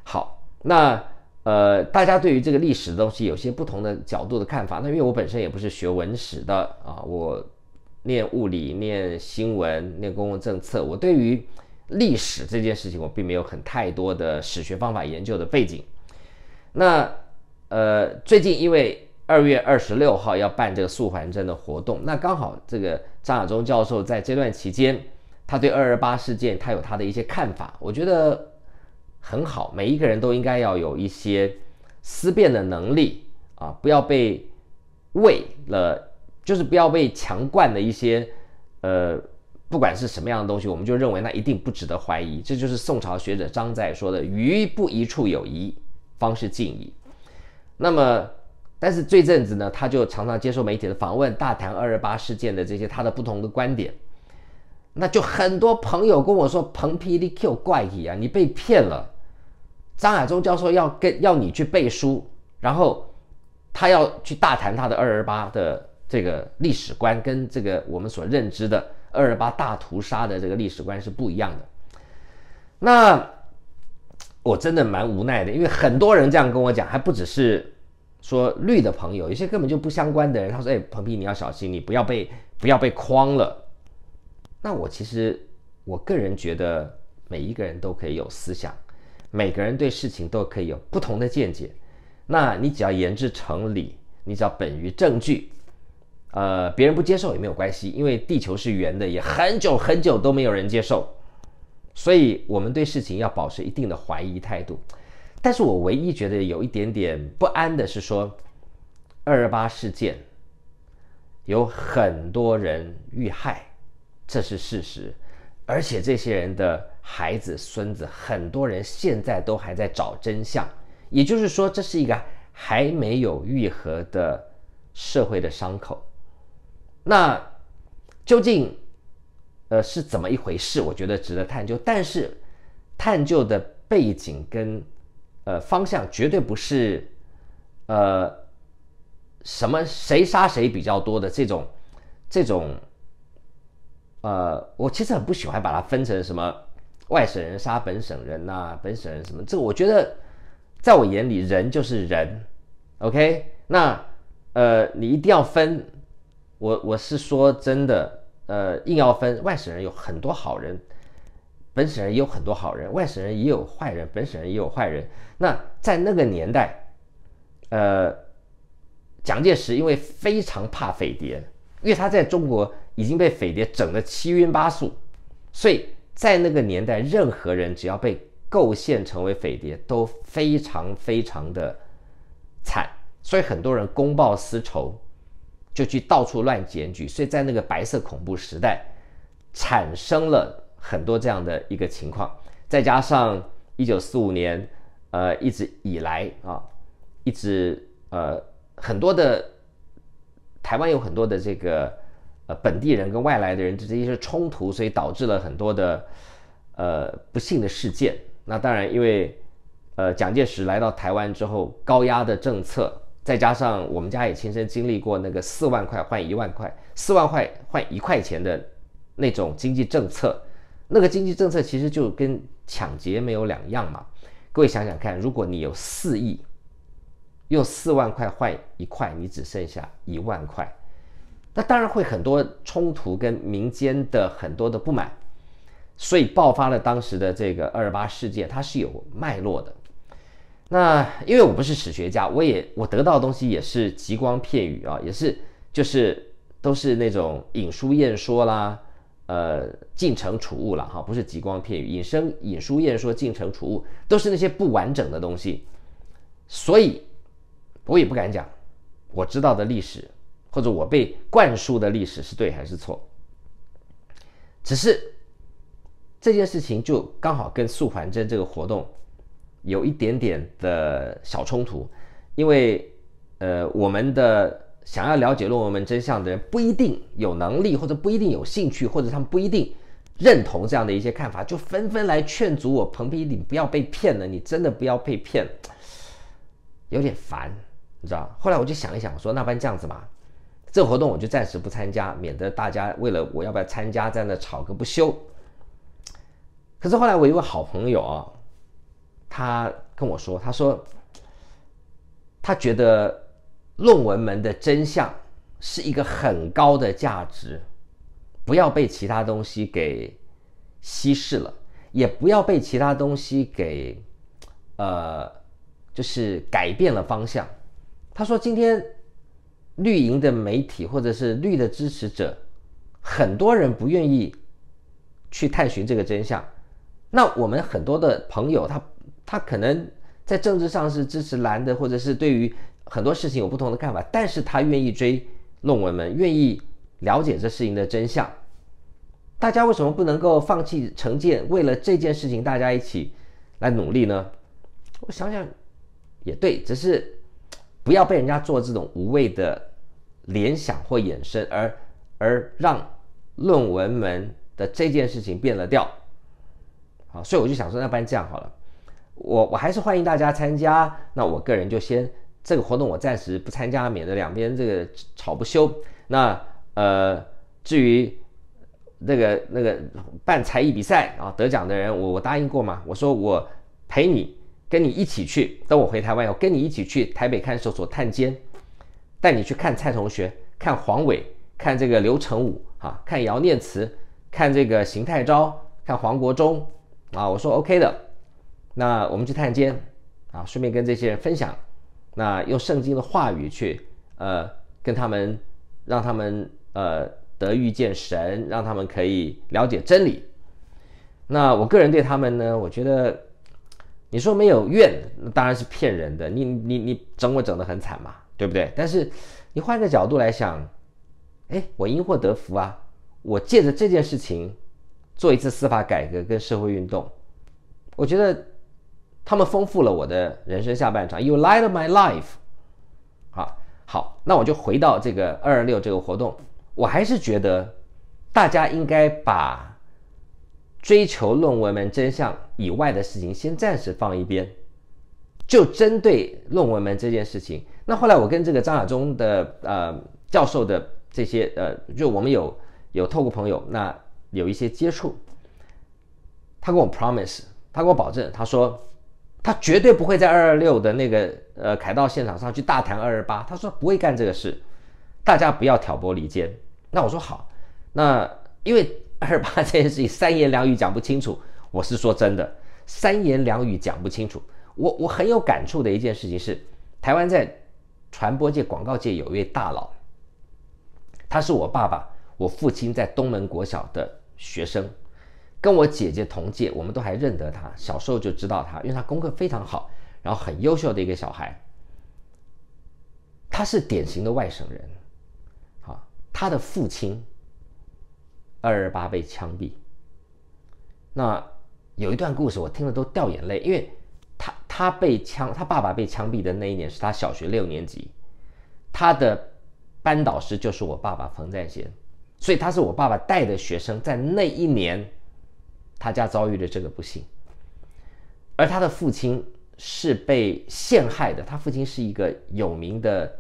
好，那。呃，大家对于这个历史的东西有些不同的角度的看法。那因为我本身也不是学文史的啊，我念物理、念新闻、念公共政策，我对于历史这件事情，我并没有很太多的史学方法研究的背景。那呃，最近因为二月二十六号要办这个素环针的活动，那刚好这个张亚中教授在这段期间，他对二二八事件他有他的一些看法，我觉得。很好，每一个人都应该要有一些思辨的能力啊，不要被为了，就是不要被强灌的一些，呃，不管是什么样的东西，我们就认为那一定不值得怀疑。这就是宋朝学者张载说的“余不一处有疑，方是敬矣”。那么，但是这阵子呢，他就常常接受媒体的访问，大谈二二八事件的这些他的不同的观点。那就很多朋友跟我说：“彭皮利 Q 怪异啊，你被骗了。”张亚中教授要跟要你去背书，然后他要去大谈他的二二八的这个历史观，跟这个我们所认知的二二八大屠杀的这个历史观是不一样的。那我真的蛮无奈的，因为很多人这样跟我讲，还不只是说绿的朋友，有些根本就不相关的人，他说：“哎，彭皮，你要小心，你不要被不要被诓了。”那我其实，我个人觉得每一个人都可以有思想，每个人对事情都可以有不同的见解。那你只要言之成理，你只要本于证据，呃，别人不接受也没有关系，因为地球是圆的，也很久很久都没有人接受。所以，我们对事情要保持一定的怀疑态度。但是我唯一觉得有一点点不安的是说，二二八事件有很多人遇害。这是事实，而且这些人的孩子、孙子，很多人现在都还在找真相。也就是说，这是一个还没有愈合的社会的伤口。那究竟，呃，是怎么一回事？我觉得值得探究。但是，探究的背景跟呃方向绝对不是呃什么谁杀谁比较多的这种这种呃，我其实很不喜欢把它分成什么外省人杀本省人呐、本省人什么，这个我觉得在我眼里人就是人，OK？那呃，你一定要分，我我是说真的，呃，硬要分，外省人有很多好人，本省人也有很多好人，外省人也有坏人，本省人也有坏人。那在那个年代，呃，蒋介石因为非常怕匪谍，因为他在中国已经被匪谍整得七晕八素，所以在那个年代，任何人只要被构陷成为匪谍，都非常非常的惨。所以很多人公报私仇，就去到处乱检举。所以在那个白色恐怖时代，产生了很多这样的一个情况。再加上一九四五年，呃，一直以来啊，一直呃很多的台湾有很多的这个呃本地人跟外来的人之间一些冲突，所以导致了很多的呃不幸的事件。那当然，因为呃蒋介石来到台湾之后，高压的政策。再加上我们家也亲身经历过那个四万块换一万块，四万块换一块钱的那种经济政策，那个经济政策其实就跟抢劫没有两样嘛。各位想想看，如果你有四亿，用四万块换一块，你只剩下一万块，那当然会很多冲突跟民间的很多的不满，所以爆发了当时的这个二二八事件，它是有脉络的。那因为我不是史学家，我也我得到的东西也是极光片语啊，也是就是都是那种引书验说啦，呃，进程储物了哈，不是极光片语，引申引书验说，进程储物都是那些不完整的东西，所以我也不敢讲我知道的历史或者我被灌输的历史是对还是错，只是这件事情就刚好跟素环真这个活动。有一点点的小冲突，因为呃，我们的想要了解论文门真相的人不一定有能力，或者不一定有兴趣，或者他们不一定认同这样的一些看法，就纷纷来劝阻我：彭皮，你不要被骗了，你真的不要被骗，有点烦，你知道？后来我就想一想，我说那不然这样子吧，这活动我就暂时不参加，免得大家为了我要不要参加在那吵个不休。可是后来我一位好朋友啊。他跟我说：“他说，他觉得论文门的真相是一个很高的价值，不要被其他东西给稀释了，也不要被其他东西给呃，就是改变了方向。”他说：“今天绿营的媒体或者是绿的支持者，很多人不愿意去探寻这个真相。那我们很多的朋友他。”他可能在政治上是支持蓝的，或者是对于很多事情有不同的看法，但是他愿意追论文们，愿意了解这事情的真相。大家为什么不能够放弃成见，为了这件事情大家一起来努力呢？我想想也对，只是不要被人家做这种无谓的联想或衍生，而而让论文们的这件事情变了调。好，所以我就想说，那不然这样好了。我我还是欢迎大家参加，那我个人就先这个活动我暂时不参加，免得两边这个吵不休。那呃，至于那个那个办才艺比赛啊得奖的人，我我答应过嘛，我说我陪你跟你一起去，等我回台湾，我跟你一起去台北看守所探监，带你去看蔡同学，看黄伟，看这个刘成武啊，看姚念慈，看这个邢太昭，看黄国忠啊，我说 OK 的。那我们去探监，啊，顺便跟这些人分享，那用圣经的话语去，呃，跟他们，让他们呃得遇见神，让他们可以了解真理。那我个人对他们呢，我觉得，你说没有怨，那当然是骗人的。你你你整我整得很惨嘛，对不对？但是你换个角度来想，哎，我因祸得福啊，我借着这件事情做一次司法改革跟社会运动，我觉得。他们丰富了我的人生下半场。You light my life。好，好，那我就回到这个二二六这个活动。我还是觉得，大家应该把追求论文们真相以外的事情先暂时放一边，就针对论文门这件事情。那后来我跟这个张亚中的呃教授的这些呃，就我们有有透过朋友那有一些接触，他跟我 promise，他跟我保证，他说他绝对不会在二二六的那个呃凯道现场上去大谈二二八，他说不会干这个事，大家不要挑拨离间。那我说好，那因为二二八这件事情三言两语讲不清楚，我是说真的，三言两语讲不清楚。我我很有感触的一件事情是，台湾在传播界、广告界有一位大佬，他是我爸爸、我父亲在东门国小的学生，跟我姐姐同届，我们都还认得他，小时候就知道他，因为他功课非常好，然后很优秀的一个小孩。他是典型的外省人，好，他的父亲二二八被枪毙。那有一段故事我听了都掉眼泪，因为。他他被枪，他爸爸被枪毙的那一年是他小学六年级，他的班导师就是我爸爸冯在贤，所以他是我爸爸带的学生，在那一年，他家遭遇了这个不幸，而他的父亲是被陷害的，他父亲是一个有名的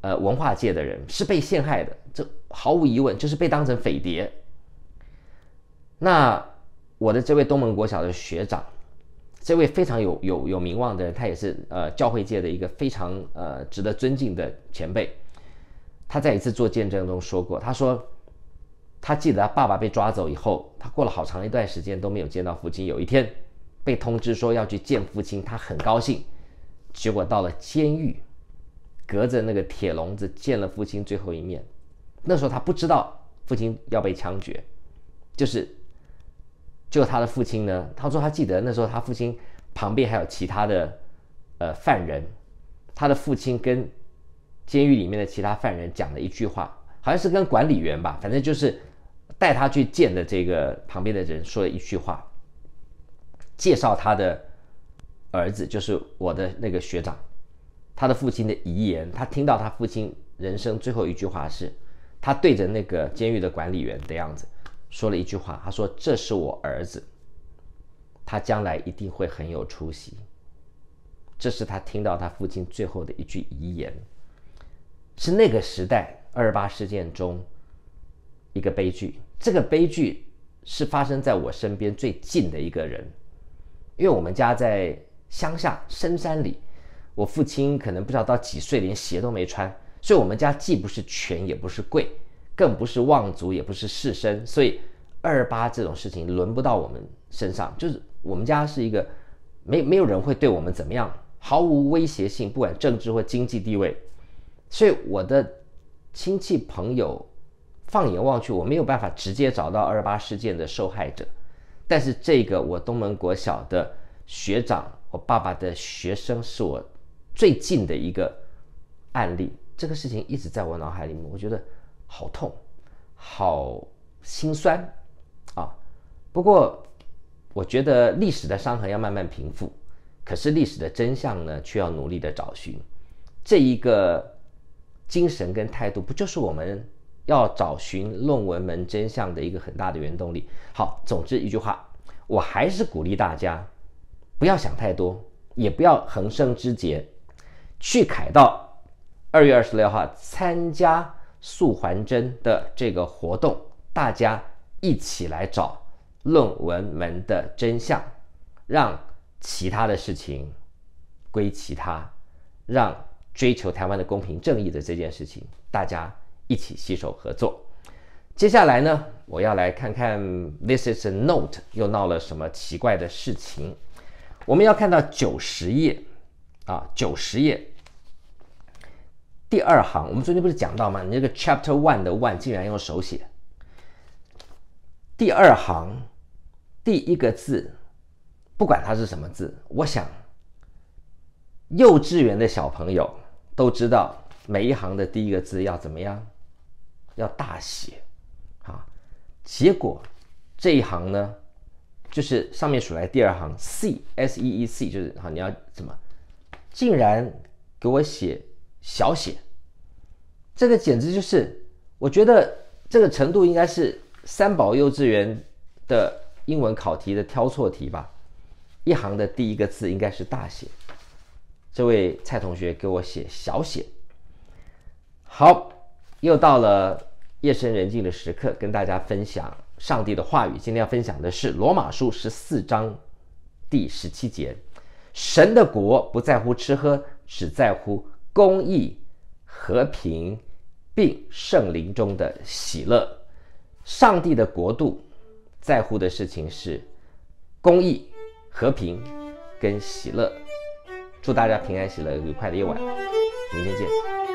呃文化界的人，是被陷害的，这毫无疑问就是被当成匪谍。那我的这位东门国小的学长。这位非常有有有名望的人，他也是呃教会界的一个非常呃值得尊敬的前辈。他在一次做见证中说过，他说他记得他爸爸被抓走以后，他过了好长一段时间都没有见到父亲。有一天被通知说要去见父亲，他很高兴。结果到了监狱，隔着那个铁笼子见了父亲最后一面。那时候他不知道父亲要被枪决，就是。就他的父亲呢，他说他记得那时候他父亲旁边还有其他的呃犯人，他的父亲跟监狱里面的其他犯人讲了一句话，好像是跟管理员吧，反正就是带他去见的这个旁边的人说了一句话，介绍他的儿子，就是我的那个学长，他的父亲的遗言，他听到他父亲人生最后一句话是，他对着那个监狱的管理员的样子。说了一句话，他说：“这是我儿子，他将来一定会很有出息。”这是他听到他父亲最后的一句遗言，是那个时代二八事件中一个悲剧。这个悲剧是发生在我身边最近的一个人，因为我们家在乡下深山里，我父亲可能不知道到几岁连鞋都没穿，所以我们家既不是权也不是贵。更不是望族，也不是士绅，所以二八这种事情轮不到我们身上。就是我们家是一个没没有人会对我们怎么样，毫无威胁性，不管政治或经济地位。所以我的亲戚朋友放眼望去，我没有办法直接找到二八事件的受害者。但是这个我东门国小的学长，我爸爸的学生，是我最近的一个案例。这个事情一直在我脑海里面，我觉得。好痛，好心酸啊！不过，我觉得历史的伤痕要慢慢平复，可是历史的真相呢，却要努力的找寻。这一个精神跟态度，不就是我们要找寻论文门真相的一个很大的原动力？好，总之一句话，我还是鼓励大家不要想太多，也不要横生枝节，去凯道二月二十六号参加。素还真的这个活动，大家一起来找论文门的真相，让其他的事情归其他，让追求台湾的公平正义的这件事情，大家一起携手合作。接下来呢，我要来看看 This is a note 又闹了什么奇怪的事情。我们要看到九十页啊，九十页。第二行，我们昨天不是讲到吗？你这个 Chapter One 的 One 竟然用手写。第二行第一个字，不管它是什么字，我想幼稚园的小朋友都知道，每一行的第一个字要怎么样？要大写啊！结果这一行呢，就是上面数来第二行 C S E E C，就是好，你要怎么？竟然给我写。小写，这个简直就是，我觉得这个程度应该是三宝幼稚园的英文考题的挑错题吧。一行的第一个字应该是大写。这位蔡同学给我写小写。好，又到了夜深人静的时刻，跟大家分享上帝的话语。今天要分享的是罗马书十四章第十七节：神的国不在乎吃喝，只在乎公义、和平，并圣灵中的喜乐。上帝的国度在乎的事情是公义、和平跟喜乐。祝大家平安喜乐，愉快的夜晚，明天见。